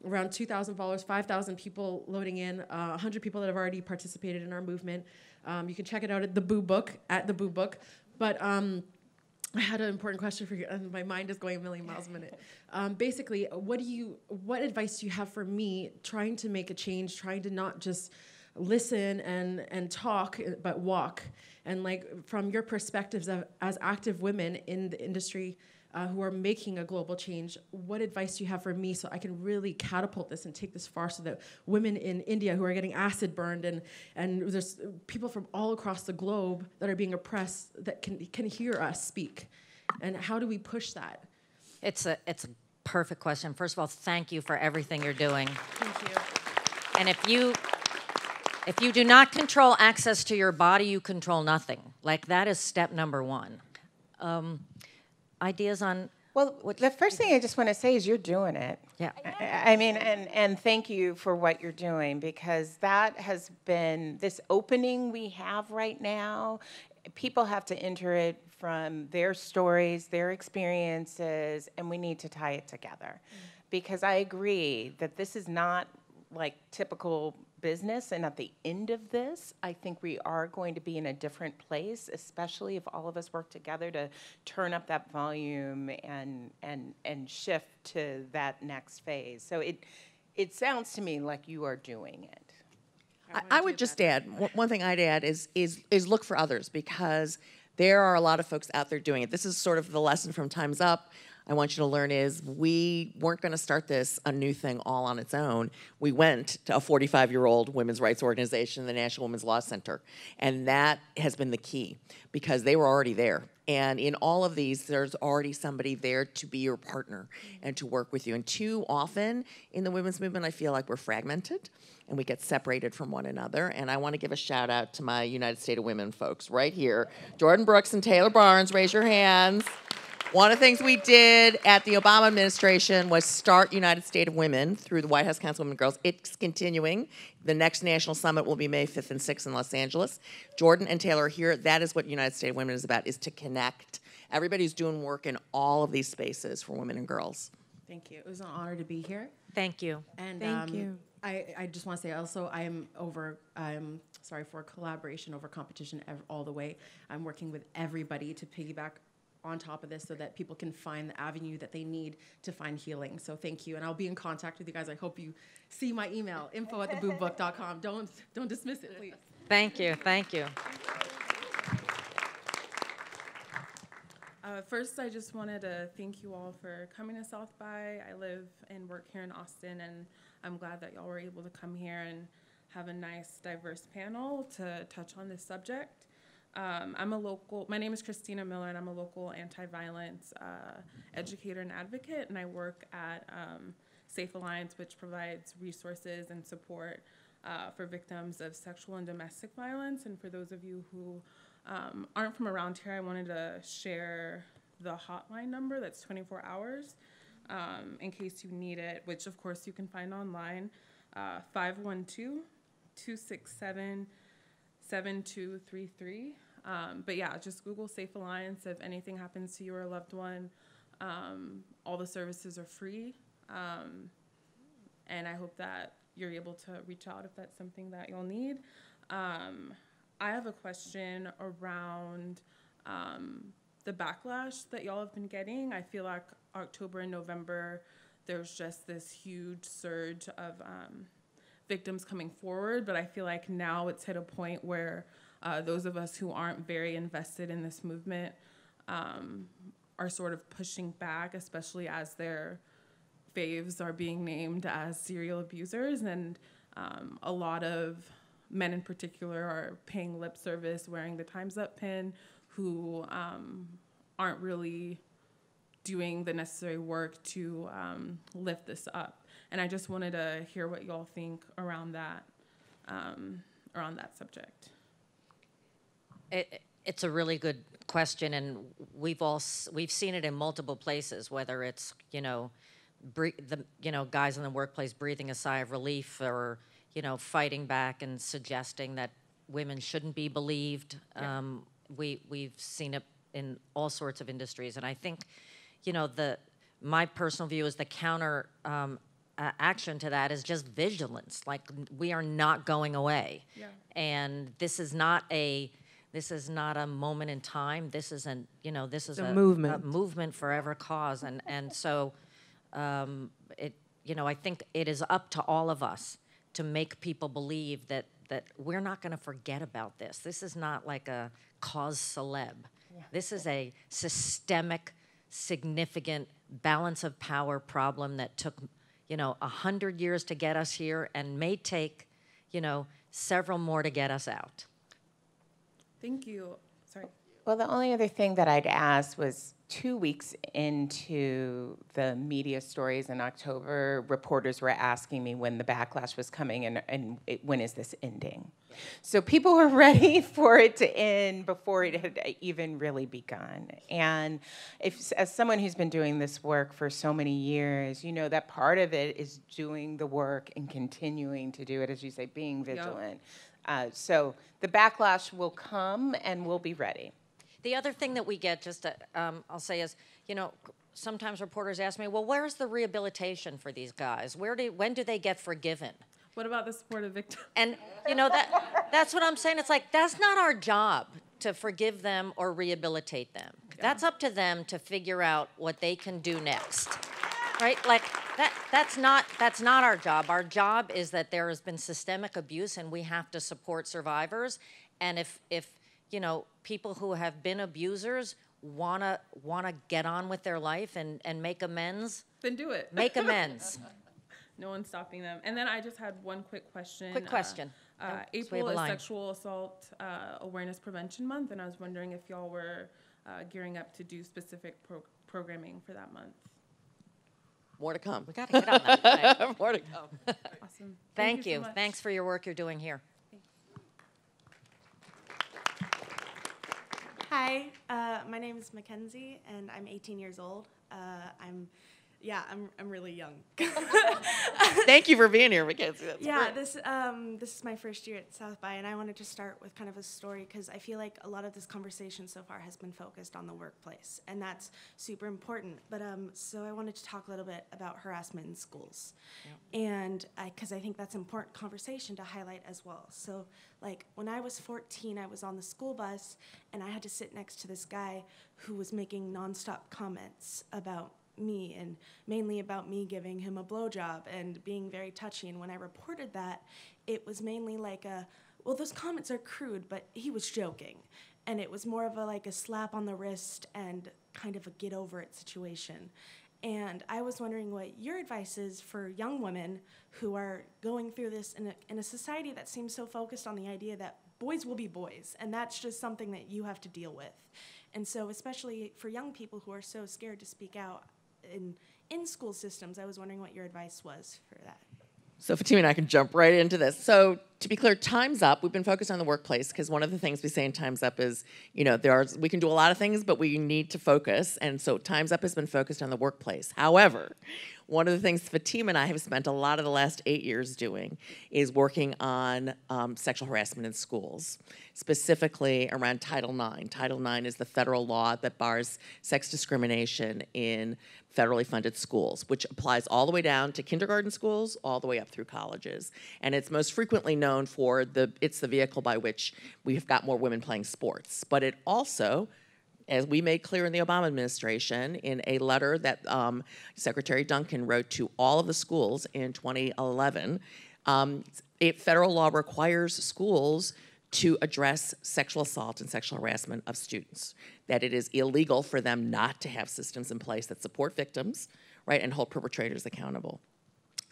around 2,000 followers, 5,000 people loading in, uh, 100 people that have already participated in our movement. Um, you can check it out at the Boob Book, at the Boob Book. But um, I had an important question for you, and my mind is going a million miles a minute. Um, basically, what do you, what advice do you have for me trying to make a change, trying to not just listen and and talk but walk and like from your perspectives of, as active women in the industry uh, who are making a global change what advice do you have for me so i can really catapult this and take this far so that women in india who are getting acid burned and and there's people from all across the globe that are being oppressed that can can hear us speak and how do we push that It's a it's a perfect question. First of all, thank you for everything you're doing. thank you And if you if you do not control access to your body, you control nothing. Like that is step number one. Um, ideas on Well, the first thing I just want to say is you're doing it. Yeah. I I mean, and, and thank you for what you're doing because that has been this opening we have right now. People have to enter it from their stories, their experiences, and we need to tie it together. Because I agree that this is not like typical business, and at the end of this, I think we are going to be in a different place, especially if all of us work together to turn up that volume and and and shift to that next phase. So it it sounds to me like you are doing it. I, I would just add one, one thing I'd add is is is look for others because there are a lot of folks out there doing it. This is sort of the lesson from Times Up. I want you to learn is we weren't going to start this a new thing all on its own. We went to a 45 year old women's rights organization, the National Women's Law Center, and that has been the key because they were already there. And in all of these, there's already somebody there to be your partner and to work with you. And too often in the women's movement, I feel like we're fragmented and we get separated from one another. And I want to give a shout out to my United States of Women folks right here Jordan Brooks and Taylor Barnes. Raise your hands. One of the things we did at the Obama administration was start United States of Women through the White House Council of Women and Girls. It's continuing. The next national summit will be May 5th and 6th in Los Angeles. Jordan and Taylor are here. That is what United States of Women is about, is to connect. Everybody's doing work in all of these spaces for women and girls. thank you it was an honor to be here thank you. And Thank um, you. I, I just want to say also I am over I'm sorry for collaboration over competition ev- all the way. I'm working with everybody to piggyback on top of this so that people can find the avenue that they need to find healing. So thank you, and I'll be in contact with you guys. I hope you see my email info at theboobbook.com. Don't don't dismiss it, please. Thank you. Thank you. Uh, first, I just wanted to thank you all for coming to South by. I live and work here in Austin, and I'm glad that y'all were able to come here and have a nice, diverse panel to touch on this subject. Um, I'm a local, my name is Christina Miller, and I'm a local anti violence uh, educator and advocate, and I work at um, Safe Alliance, which provides resources and support uh, for victims of sexual and domestic violence. And for those of you who um, aren't from around here, I wanted to share the hotline number that's 24 hours um, in case you need it, which of course you can find online. Uh, 512 267 7233. Um, but yeah, just Google Safe Alliance if anything happens to you or a loved one. Um, all the services are free. Um, and I hope that you're able to reach out if that's something that you'll need. Um, I have a question around um, the backlash that y'all have been getting. I feel like October and November, there's just this huge surge of um, victims coming forward, but I feel like now it's hit a point where uh, those of us who aren't very invested in this movement um, are sort of pushing back, especially as their faves are being named as serial abusers, and um, a lot of men in particular are paying lip service, wearing the Time's Up pin, who um, aren't really doing the necessary work to um, lift this up. And I just wanted to hear what y'all think around that, um, around that subject. It, it's a really good question, and we've all we've seen it in multiple places. Whether it's you know, the you know guys in the workplace breathing a sigh of relief, or you know fighting back and suggesting that women shouldn't be believed. Um, we we've seen it in all sorts of industries, and I think you know the my personal view is the counter um, uh, action to that is just vigilance. Like we are not going away, Yeah. and this is not a this is not a moment in time. This is an you know this is a a movement. a movement forever cause, and and so um, it you know I think it is up to all of us to make people believe that that we're not going to forget about this. This is not like a cause celeb. This is a systemic, significant balance of power problem that took you know a hundred years to get us here and may take you know several more to get us out. Thank you. Sorry. Well, the only other thing that I'd ask was two weeks into the media stories in October, reporters were asking me when the backlash was coming and, and it, when is this ending. So people were ready for it to end before it had even really begun. And if, as someone who's been doing this work for so many years, you know that part of it is doing the work and continuing to do it, as you say, being vigilant. Uh, so the backlash will come and we'll be ready. The other thing that we get, just to, um, I'll say, is you know sometimes reporters ask me, well, where's the rehabilitation for these guys? Where do when do they get forgiven? What about the support of victims? And you know that that's what I'm saying. It's like that's not our job to forgive them or rehabilitate them. That's up to them to figure out what they can do next. Right? Like that that's not that's not our job. Our job is that there has been systemic abuse and we have to support survivors. And if if you know people who have been abusers wanna wanna get on with their life and, and make amends, Then do it. make amends. No one's stopping them. And then I just had one quick question. Quick Uh, question. Uh, Oh, so we have April is line. Sexual Assault uh, Awareness Prevention Month, and I was wondering if y'all were uh, gearing up to do specific pro- programming for that month. More to come. We gotta get on that. today. More to come. Awesome. Thank so you. much. Thanks for your work you're doing here. Hi, uh, my name is Mackenzie, and I'm 18 years old. Uh, I'm, yeah, I'm, I'm really young. Thank you for being here, Mackenzie. That's yeah, great. this um, this is my first year at South by, and I wanted to start with kind of a story because I feel like a lot of this conversation so far has been focused on the workplace, and that's super important. But um, so I wanted to talk a little bit about harassment in schools, and because I, think that's important conversation to highlight as well. So like when I was 14, I was on the school bus, and I had to sit next to this guy who was making nonstop comments about me and mainly about me giving him a blowjob and being very touchy. And when I reported that, it was mainly like a, well, those comments are crude, but he was joking. And it was more of a like a slap on the wrist and kind of a get over it situation. And I was wondering what your advice is for young women who are going through this in a, in a society that seems so focused on the idea that boys will be boys, and that's just something that you have to deal with. And so, especially for young people who are so scared to speak out in, in school systems, I was wondering what your advice was for that. So Fatima and I can jump right into this. So to be clear, Time's Up. We've been focused on the workplace because one of the things we say in Time's Up is, you know, there are we can do a lot of things, but we need to focus. And so Time's Up has been focused on the workplace. However, one of the things Fatima and I have spent a lot of the last eight years doing is working on um, sexual harassment in schools, specifically around Title IX. Title IX is the federal law that bars sex discrimination in federally funded schools, which applies all the way down to kindergarten schools, all the way up through colleges. And it's most frequently known for the it's the vehicle by which we've got more women playing sports. But it also as we made clear in the Obama administration in a letter that um, Secretary Duncan wrote to all of the schools in 2011, um, it, federal law requires schools to address sexual assault and sexual harassment of students. That it is illegal for them not to have systems in place that support victims, right, and hold perpetrators accountable.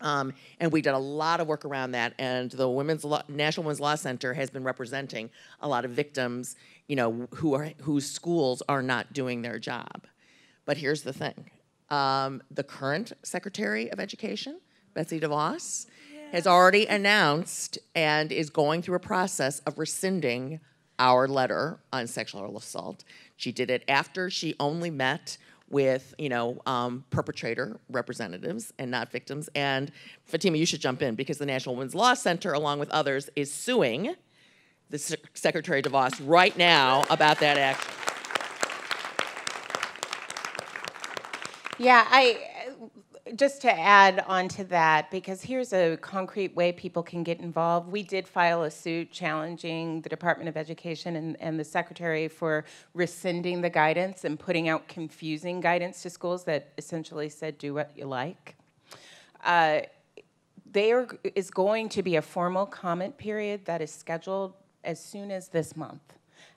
Um, and we did a lot of work around that, and the Women's Law, National Women's Law Center has been representing a lot of victims, you know, who are whose schools are not doing their job. But here's the thing: um, the current Secretary of Education, Betsy DeVos, has already announced and is going through a process of rescinding our letter on sexual assault. She did it after she only met with you know um, perpetrator representatives and not victims. And Fatima, you should jump in because the National Women's Law Center, along with others, is suing the Secretary DeVos right now about that action. Yeah, I just to add on to that, because here's a concrete way people can get involved. We did file a suit challenging the Department of Education and, and the Secretary for rescinding the guidance and putting out confusing guidance to schools that essentially said, do what you like. Uh, there is going to be a formal comment period that is scheduled as soon as this month.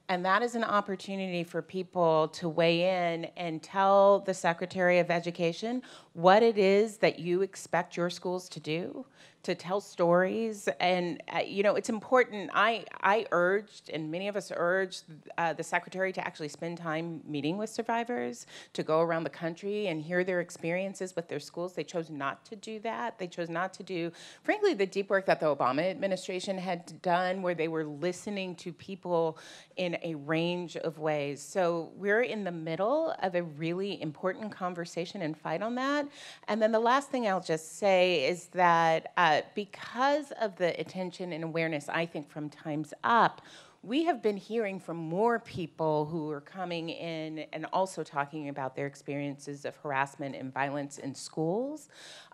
And that is an opportunity for people to weigh in and tell the Secretary of Education what it is that you expect your schools to do to tell stories and uh, you know it's important i i urged and many of us urged uh, the secretary to actually spend time meeting with survivors to go around the country and hear their experiences with their schools. They chose not to do that. They chose not to do frankly the deep work that the obama administration had done where they were listening to people in a range of ways. So we're in the middle of a really important conversation and fight on that. And then the last thing i'll just say is that uh, because of the attention and awareness, I think, from Time's Up, we have been hearing from more people who are coming in and also talking about their experiences of harassment and violence in schools.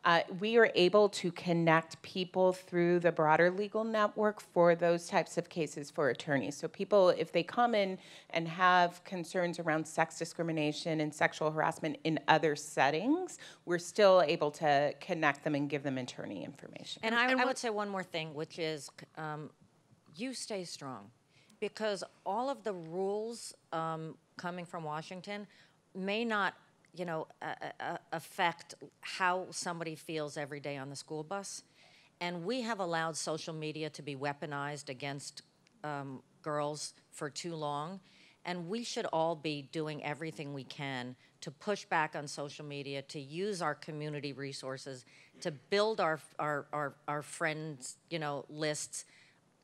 Uh, we are able to connect people through the broader legal network for those types of cases for attorneys. So, people, if they come in and have concerns around sex discrimination and sexual harassment in other settings, we're still able to connect them and give them attorney information. And I, I would say one more thing, which is um, you stay strong because all of the rules um, coming from Washington may not, you know, affect how somebody feels every day on the school bus. And we have allowed social media to be weaponized against um, girls for too long. And we should all be doing everything we can to push back on social media, to use our community resources, to build our, our, our, our friends, you know, lists,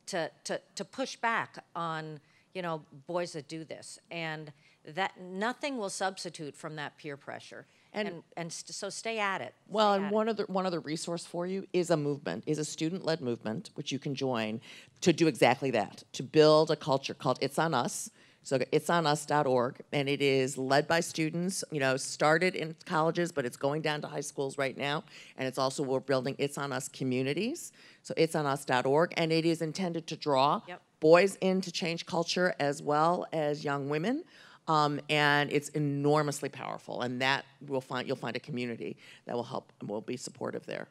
to, to, to push back on you know boys that do this. And that nothing will substitute from that peer pressure. And and, and st- so stay at it. Well stay and one other one other resource for you is a movement is a student led movement which you can join to do exactly that to build a culture called it's on us so it's on us.org, and it is led by students. You know, started in colleges, but it's going down to high schools right now. And it's also we're building It's on Us communities. So it's on us.org, and it is intended to draw yep. boys in to change culture as well as young women. Um, and it's enormously powerful, and that will find you'll find a community that will help and will be supportive there.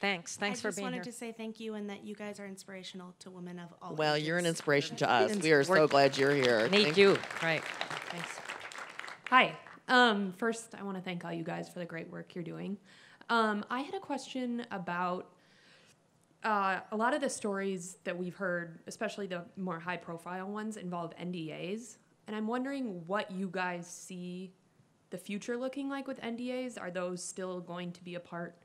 Thanks. Thanks for being here. I just wanted to say thank you and that you guys are inspirational to women of all Well, ages. you're an inspiration to us. We are so glad you're here. Need Thank you. Right. Thanks. Hi. Um, first, I want to thank all you guys for the great work you're doing. Um, I had a question about uh, a lot of the stories that we've heard, especially the more high profile ones, involve NDAs. And I'm wondering what you guys see the future looking like with NDAs. Are those still going to be a part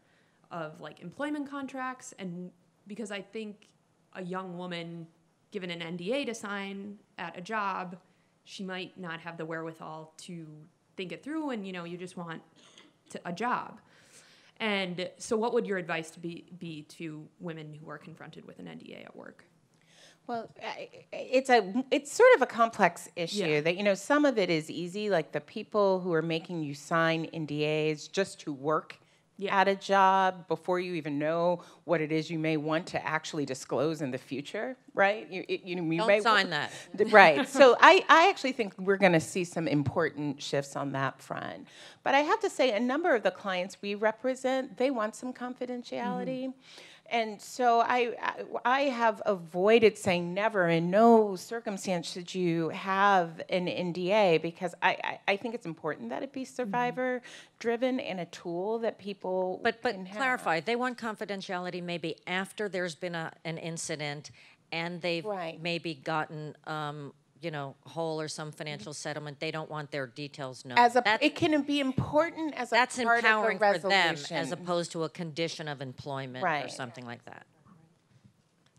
of like employment contracts and because I think a young woman given an NDA to sign at a job, she might not have the wherewithal to think it through and you know, you just want to, a job. And so, what would your advice to be be to women who are confronted with an NDA at work? Well, it's a it's sort of a complex issue Yeah. that you know some of it is easy, like the people who are making you sign NDAs just to work Yeah. at a job before you even know what it is you may want to actually disclose in the future, right? You, you, you Don't may sign that. Right. So I, I actually think we're going to see some important shifts on that front. But I have to say, a number of the clients we represent, they want some confidentiality. Mm-hmm. And so I, I, have avoided saying never, in no circumstance should you have an NDA because I, I, I think it's important that it be survivor driven and a tool that people But, but can have. clarify, they want confidentiality maybe after there's been a, an incident and they've Right. maybe gotten, um, you know, whole or some financial settlement. They don't want their details known. As a, That's- it can be important as a That's part empowering for them as opposed to a condition of employment or something like that.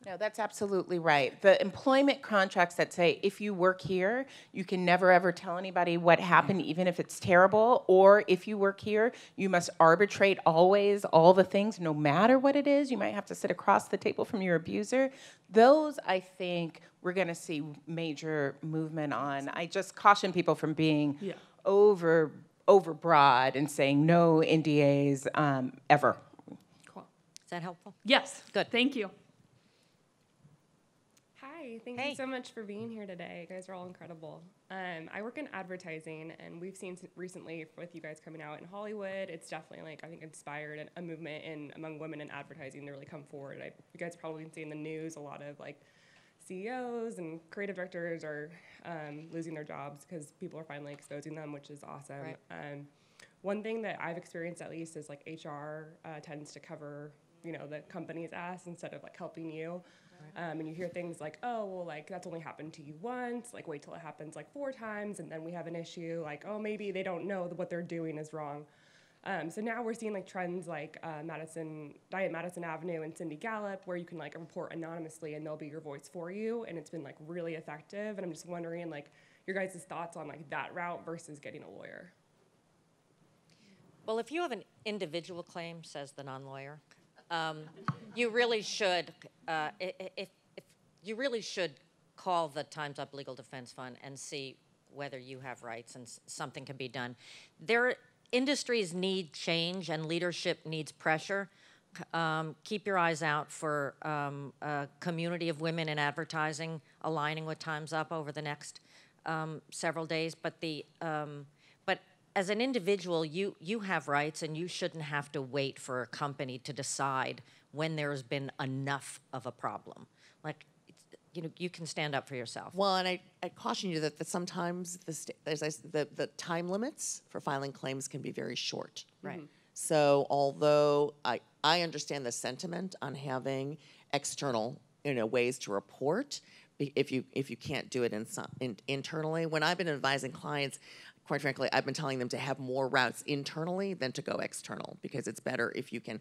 No, that's absolutely right. The employment contracts that say if you work here, you can never ever tell anybody what happened, even if it's terrible, or if you work here, you must arbitrate always all the things, no matter what it is. You might have to sit across the table from your abuser. Those, I think, we're going to see major movement on. I just caution people from being Yeah. over broad and saying no NDAs um, ever. Cool. Is that helpful? Yes. Good. Thank you. Hi, thank Hey. you so much for being here today. You guys are all incredible. Um, I work in advertising, and we've seen recently with you guys coming out in Hollywood, it's definitely like I think inspired a movement in among women in advertising to really come forward. I, you guys probably see in the news a lot of like CEOs and creative directors are um, losing their jobs because people are finally exposing them, which is awesome. Right. Um, one thing that I've experienced at least is like HR uh, tends to cover, you know, the company's ass instead of like helping you. Um, and you hear things like, oh, well, like that's only happened to you once. Like wait till it happens like four times, and then we have an issue. Like oh, maybe they don't know that what they're doing is wrong. Um, so now we're seeing like trends like uh, Madison, Diet Madison Avenue and Cindy Gallop, where you can like report anonymously and they'll be your voice for you, and it's been like really effective. And I'm just wondering like your guys' thoughts on like that route versus getting a lawyer. Well, if you have an individual claim, says the non-lawyer, um, you really should, uh, if, if, you really should call the Time's Up Legal Defense Fund and see whether you have rights and something can be done. Their industries need change and leadership needs pressure. Um, keep your eyes out for um, a community of women in advertising aligning with Time's Up over the next um, several days. But the um, but as an individual, you you have rights, and you shouldn't have to wait for a company to decide when there's been enough of a problem. Like, you know, you can stand up for yourself. Well, and I, I caution you that, that sometimes the, sta- as I s the, the time limits for filing claims can be very short. Right. Mm-hmm. So although I, I understand the sentiment on having external, you know, ways to report, if you, if you can't do it in, in, internally, when I've been advising clients, quite frankly, I've been telling them to have more routes internally than to go external because it's better if you can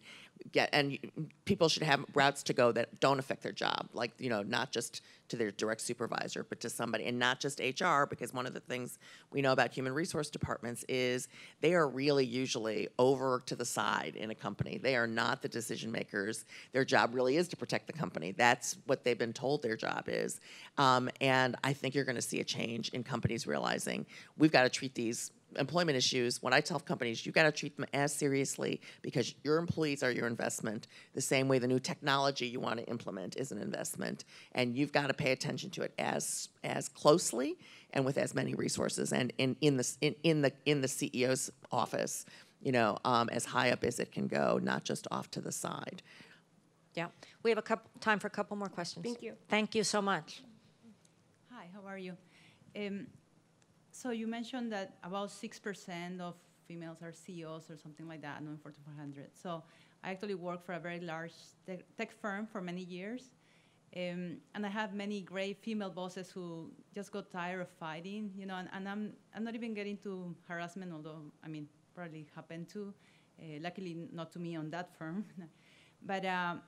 get, and people should have routes to go that don't affect their job, like, you know, not just to their direct supervisor, but to somebody, and not just HR, because one of the things we know about human resource departments is they are really usually over to the side in a company. They are not the decision makers. Their job really is to protect the company. That's what they've been told their job is. Um, and I think you're going to see a change in companies realizing we've got to treat these employment issues, when I tell companies you got to treat them as seriously because your employees are your investment, the same way the new technology you want to implement is an investment, and you've got to pay attention to it as as closely and with as many resources, and in in the in, in the in the CEO's office, you know, um, as high up as it can go, not just off to the side. Yeah. We have a couple time for a couple more questions. Thank you. Thank you so much. Hi, how are you? Um, so you mentioned that about 6% of females are CEOs or something like that on Fortune 500. So I actually worked for a very large tech, tech firm for many years. Um, and I have many great female bosses who just got tired of fighting, you know, and, and I'm, I'm not even getting to harassment, although, I mean, probably happened to. Uh, luckily, not to me on that firm. but um,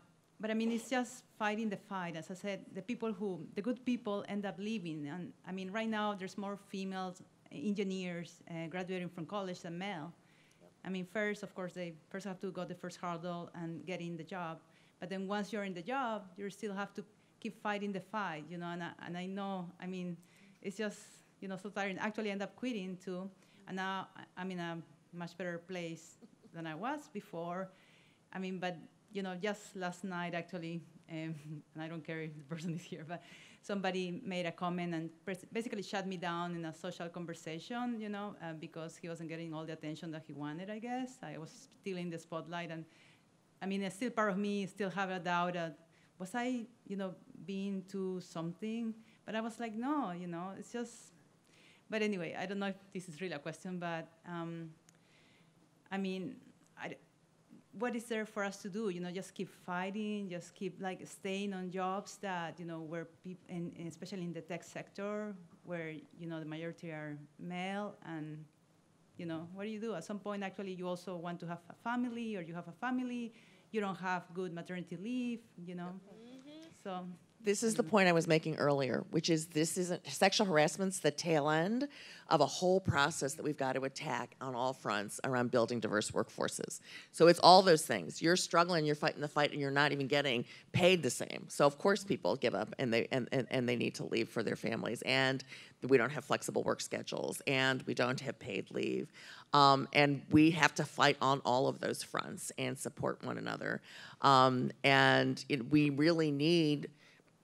but I mean, it's just fighting the fight. As I said, the people who, the good people end up leaving. And I mean, right now, there's more females engineers uh, graduating from college than male. I mean, first, of course, they first have to go the first hurdle and get in the job. But then once you're in the job, you still have to keep fighting the fight, you know. And I, and I know, I mean, it's just, you know, so tiring. Actually, end up quitting too. And now I'm in a much better place than I was before. I mean, but, you know, just last night, actually, um, and I don't care if the person is here, but somebody made a comment and basically shut me down in a social conversation, you know, uh, because he wasn't getting all the attention that he wanted, I guess. I was still in the spotlight. And I mean, it's still part of me still have a doubt that was I, you know, being to something? But I was like, no, you know, it's just. But anyway, I don't know if this is really a question, but um, I mean, what is there for us to do? You know, just keep fighting, just keep like staying on jobs that you know where people, and especially in the tech sector, where you know the majority are male, and you know, what do you do? At some point, actually, you also want to have a family, or you have a family, you don't have good maternity leave, you know. So This is the point I was making earlier, which is this isn't sexual harassment's the tail end of a whole process that we've got to attack on all fronts around building diverse workforces. So it's all those things. You're struggling, you're fighting the fight, and you're not even getting paid the same. So of course people give up and they and, and, and they need to leave for their families. And we don't have flexible work schedules and we don't have paid leave. Um, and we have to fight on all of those fronts and support one another. Um, and it, we really need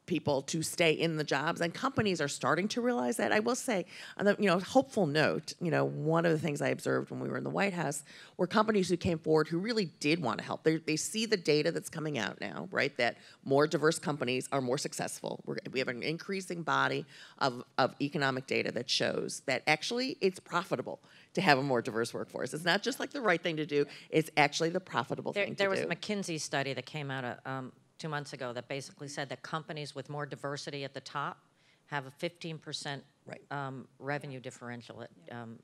people to stay in the jobs and companies are starting to realize that. I will say on the you know hopeful note you know one of the things i observed when we were in the white house were companies who came forward who really did want to help. They, they see the data that's coming out now right that more diverse companies are more successful. We're, we have an increasing body of, of economic data that shows that actually it's profitable to have a more diverse workforce. It's not just like the right thing to do. It's actually the profitable There, thing there to was a McKinsey study that came out uh, um, two months ago that basically said that companies with more diversity at the top have a 15% Right. um, revenue differential at, um,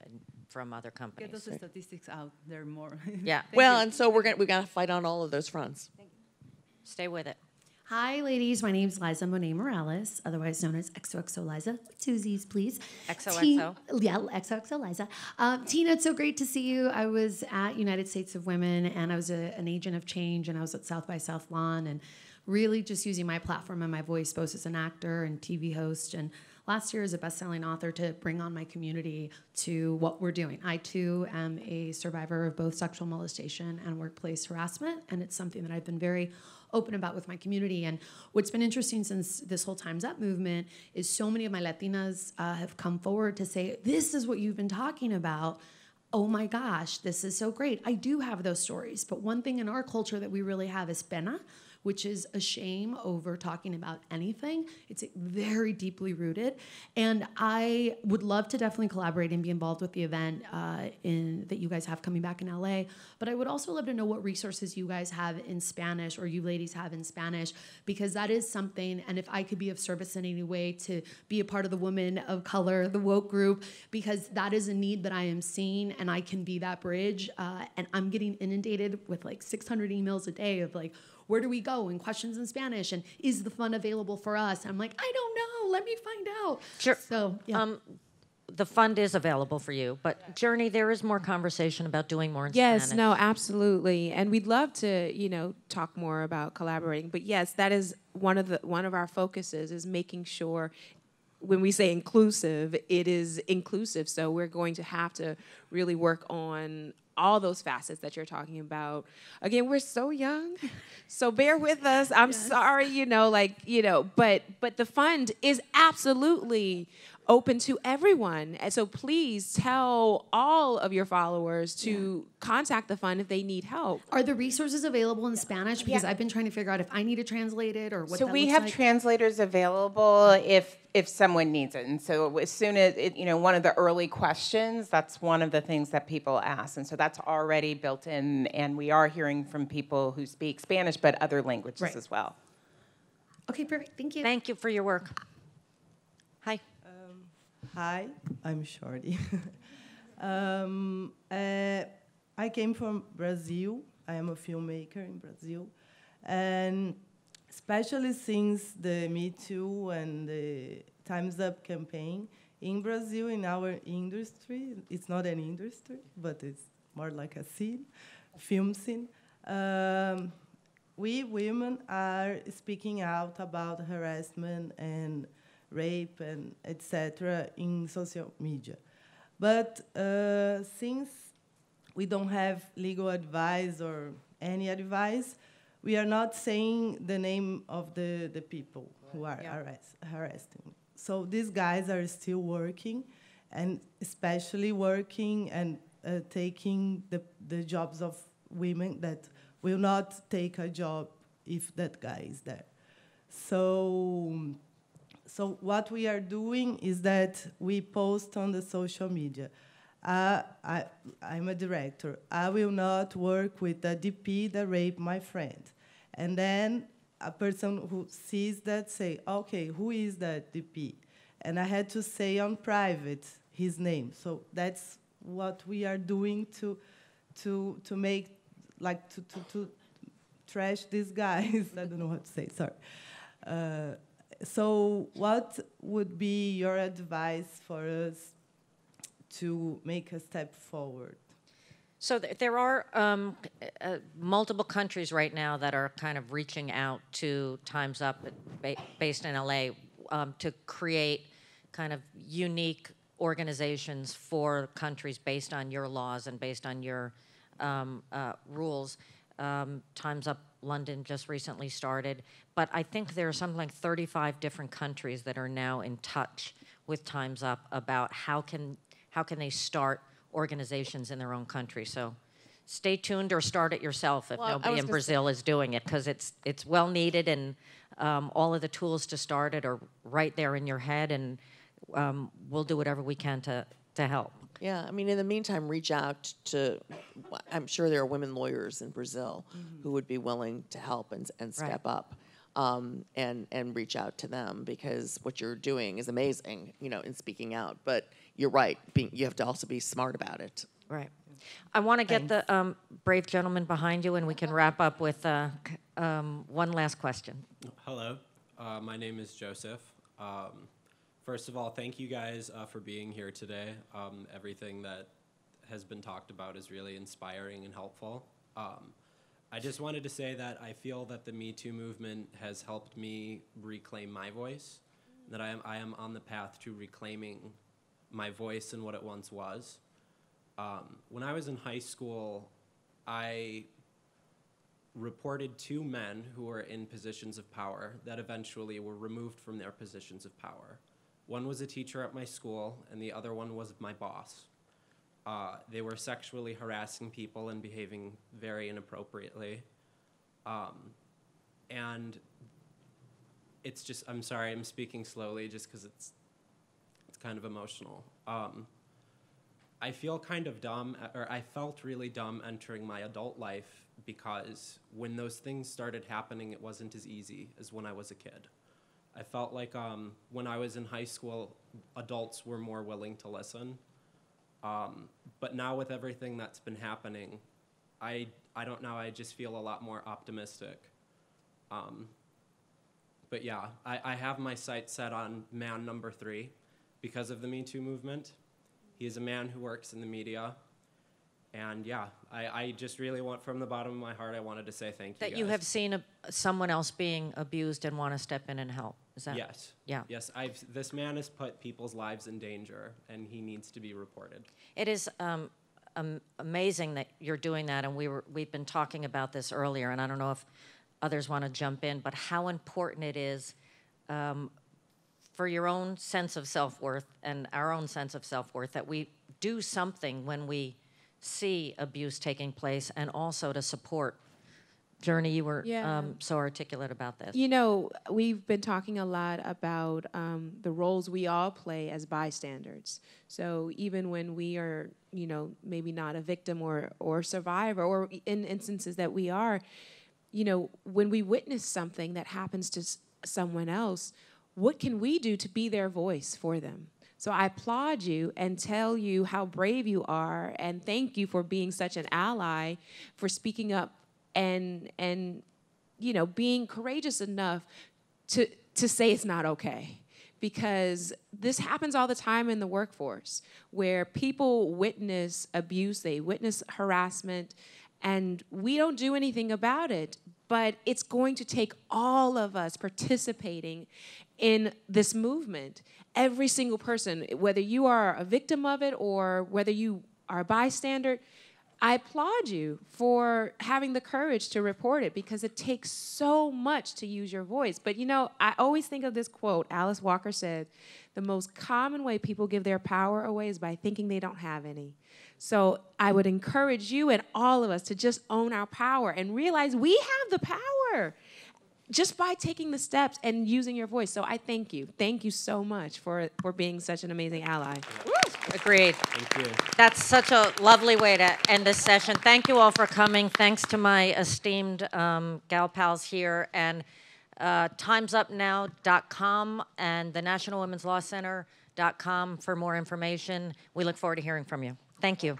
from other companies. get companies. those statistics out there more. Yeah. Well you. and so we're gonna we got to fight on all of those fronts Stay with it. Hi, ladies. My name's Liza Monet Morales, otherwise known as XOXO Liza. Twosies, please. XOXO. Teen- yeah, XOXO Liza. Um, Tina, it's so great to see you. I was at United States of Women, and I was a, an agent of change, and I was at South by South Lawn, and really just using my platform and my voice, both as an actor and TV host, and last year as a best-selling author to bring on my community to what we're doing. I too am a survivor of both sexual molestation and workplace harassment, and it's something that I've been very open about with my community. And what's been interesting since this whole Time's Up movement is so many of my Latinas uh, have come forward to say, This is what you've been talking about. Oh my gosh, this is so great. I do have those stories. But one thing in our culture that we really have is pena, which is a shame over talking about anything. It's very deeply rooted. And I would love to definitely collaborate and be involved with the event uh, in that you guys have coming back in LA. But I would also love to know what resources you guys have in Spanish or you ladies have in Spanish, because that is something. And if I could be of service in any way to be a part of the women of color, the woke group, because that is a need that I am seeing and I can be that bridge. Uh, and I'm getting inundated with like 600 emails a day of like, where do we go and questions in Spanish and is the fund available for us? I'm like, I don't know. Let me find out. Sure. So yeah. Um, the fund is available for you, but Jurnee, there is more conversation about doing more in Yes, Spanish. no, absolutely. And we'd love to, you know, talk more about collaborating. But yes, that is one of the one of our focuses is making sure when we say inclusive, it is inclusive. So we're going to have to really work on all those facets that you're talking about. Again, we're so young. So bear with us. I'm sorry, you know, like, you know, but but the fund is absolutely open to everyone. And so please tell all of your followers to contact the fund if they need help. Are the resources available in Spanish? Because I've been trying to figure out if I need to translate it or what so that we looks have like. translators available if if someone needs it and so as soon as it, you know one of the early questions that's one of the things that people ask and so that's already built in and we are hearing from people who speak spanish but other languages Right. as well okay, perfect. Thank you. Thank you for your work. Hi. I'm Shorty. um, uh, I came from Brazil. I am a filmmaker in Brazil. And especially since the Me Too and the Time's Up campaign, in Brazil, in our industry, it's not an industry, but it's more like a scene, film scene. Um, we women are speaking out about harassment and rape and etc. in social media. But uh, since we don't have legal advice or any advice, we are not saying the name of the, the people who are Yeah. harass, harassing. So these guys are still working, and especially working and uh, taking the, the jobs of women that will not take a job if that guy is there. So, so what we are doing is that we post on the social media. Uh, I, I'm a director. I will not work with a DP that raped my friend. And then a person who sees that say, okay, who is that DP? And I had to say on private his name. So that's what we are doing to, to, to make, like, to, to, to trash these guys. I don't know what to say, sorry. Uh, so, what would be your advice for us to make a step forward? So th- there are um, uh, multiple countries right now that are kind of reaching out to Times Up, ba- based in LA, um, to create kind of unique organizations for countries based on your laws and based on your um, uh, rules. Um, Times Up London just recently started, but I think there are something like 35 different countries that are now in touch with Times Up about how can how can they start organizations in their own country. So stay tuned or start it yourself if Well, nobody in Brazil is doing it because it's it's well needed and um, all of the tools to start it are right there in your head and um, we'll do whatever we can to to help. Yeah, I mean, in the meantime, reach out to. I'm sure there are women lawyers in Brazil who would be willing to help and, and Right. step up, um, and and reach out to them because what you're doing is amazing, you know, in speaking out. But you're right, being you have to also be smart about it. Right. I want to get the um, brave gentleman behind you and we can wrap up with uh, um, one last question. Hello, uh, my name is Joseph. Um, first of all, thank you guys uh, for being here today. Um, everything that has been talked about is really inspiring and helpful. Um, I just wanted to say that I feel that the Me Too movement has helped me reclaim my voice, that I am, I am on the path to reclaiming my voice and what it once was. Um, when I was in high school, I reported two men who were in positions of power that eventually were removed from their positions of power. One was a teacher at my school, and the other one was my boss. Uh, they were sexually harassing people and behaving very inappropriately. Um, and it's just, I'm sorry, I'm speaking slowly just because it's, it's kind of emotional. Um, I feel kind of dumb, or I felt really dumb entering my adult life because when those things started happening, it wasn't as easy as when I was a kid. I felt like um, when I was in high school, adults were more willing to listen. Um, but now with everything that's been happening, I, I don't know, I just feel a lot more optimistic. Um, but yeah, I, I have my sights set on man number three because of the Me Too movement. He is a man who works in the media. And yeah, I, I just really want, from the bottom of my heart, I wanted to say thank you. That you have seen a, someone else being abused and want to step in and help. Is that? Yes. Yeah. Yes, I've, this man has put people's lives in danger, and he needs to be reported. It is um, um, amazing that you're doing that, and we were we've been talking about this earlier, and I don't know if others want to jump in, but how important it is um, for your own sense of self worth and our own sense of self worth that we do something when we see abuse taking place, and also to support. Jurnee, you were Yeah. um, so articulate about this. You know, we've been talking a lot about um, the roles we all play as bystanders. So even when we are, you know, maybe not a victim or or survivor, or in instances that we are, you know, when we witness something that happens to s- someone else, what can we do to be their voice for them? So I applaud you and tell you how brave you are, and thank you for being such an ally, for speaking up and and you know being courageous enough to to say it's not okay because this happens all the time in the workforce where people witness abuse, they witness harassment, and we don't do anything about it. But it's going to take all of us participating in this movement. Every single person, whether you are a victim of it or whether you are a bystander, I applaud you for having the courage to report it because it takes so much to use your voice. But you know, I always think of this quote Alice Walker said the most common way people give their power away is by thinking they don't have any. So I would encourage you and all of us to just own our power and realize we have the power just by taking the steps and using your voice. So I thank you. Thank you so much for, for being such an amazing ally. Agreed. Thank you. That's such a lovely way to end this session. Thank you all for coming. Thanks to my esteemed um, gal pals here. And uh, timesupnow.com and the National Women's Law Center.com for more information. We look forward to hearing from you. Thank you.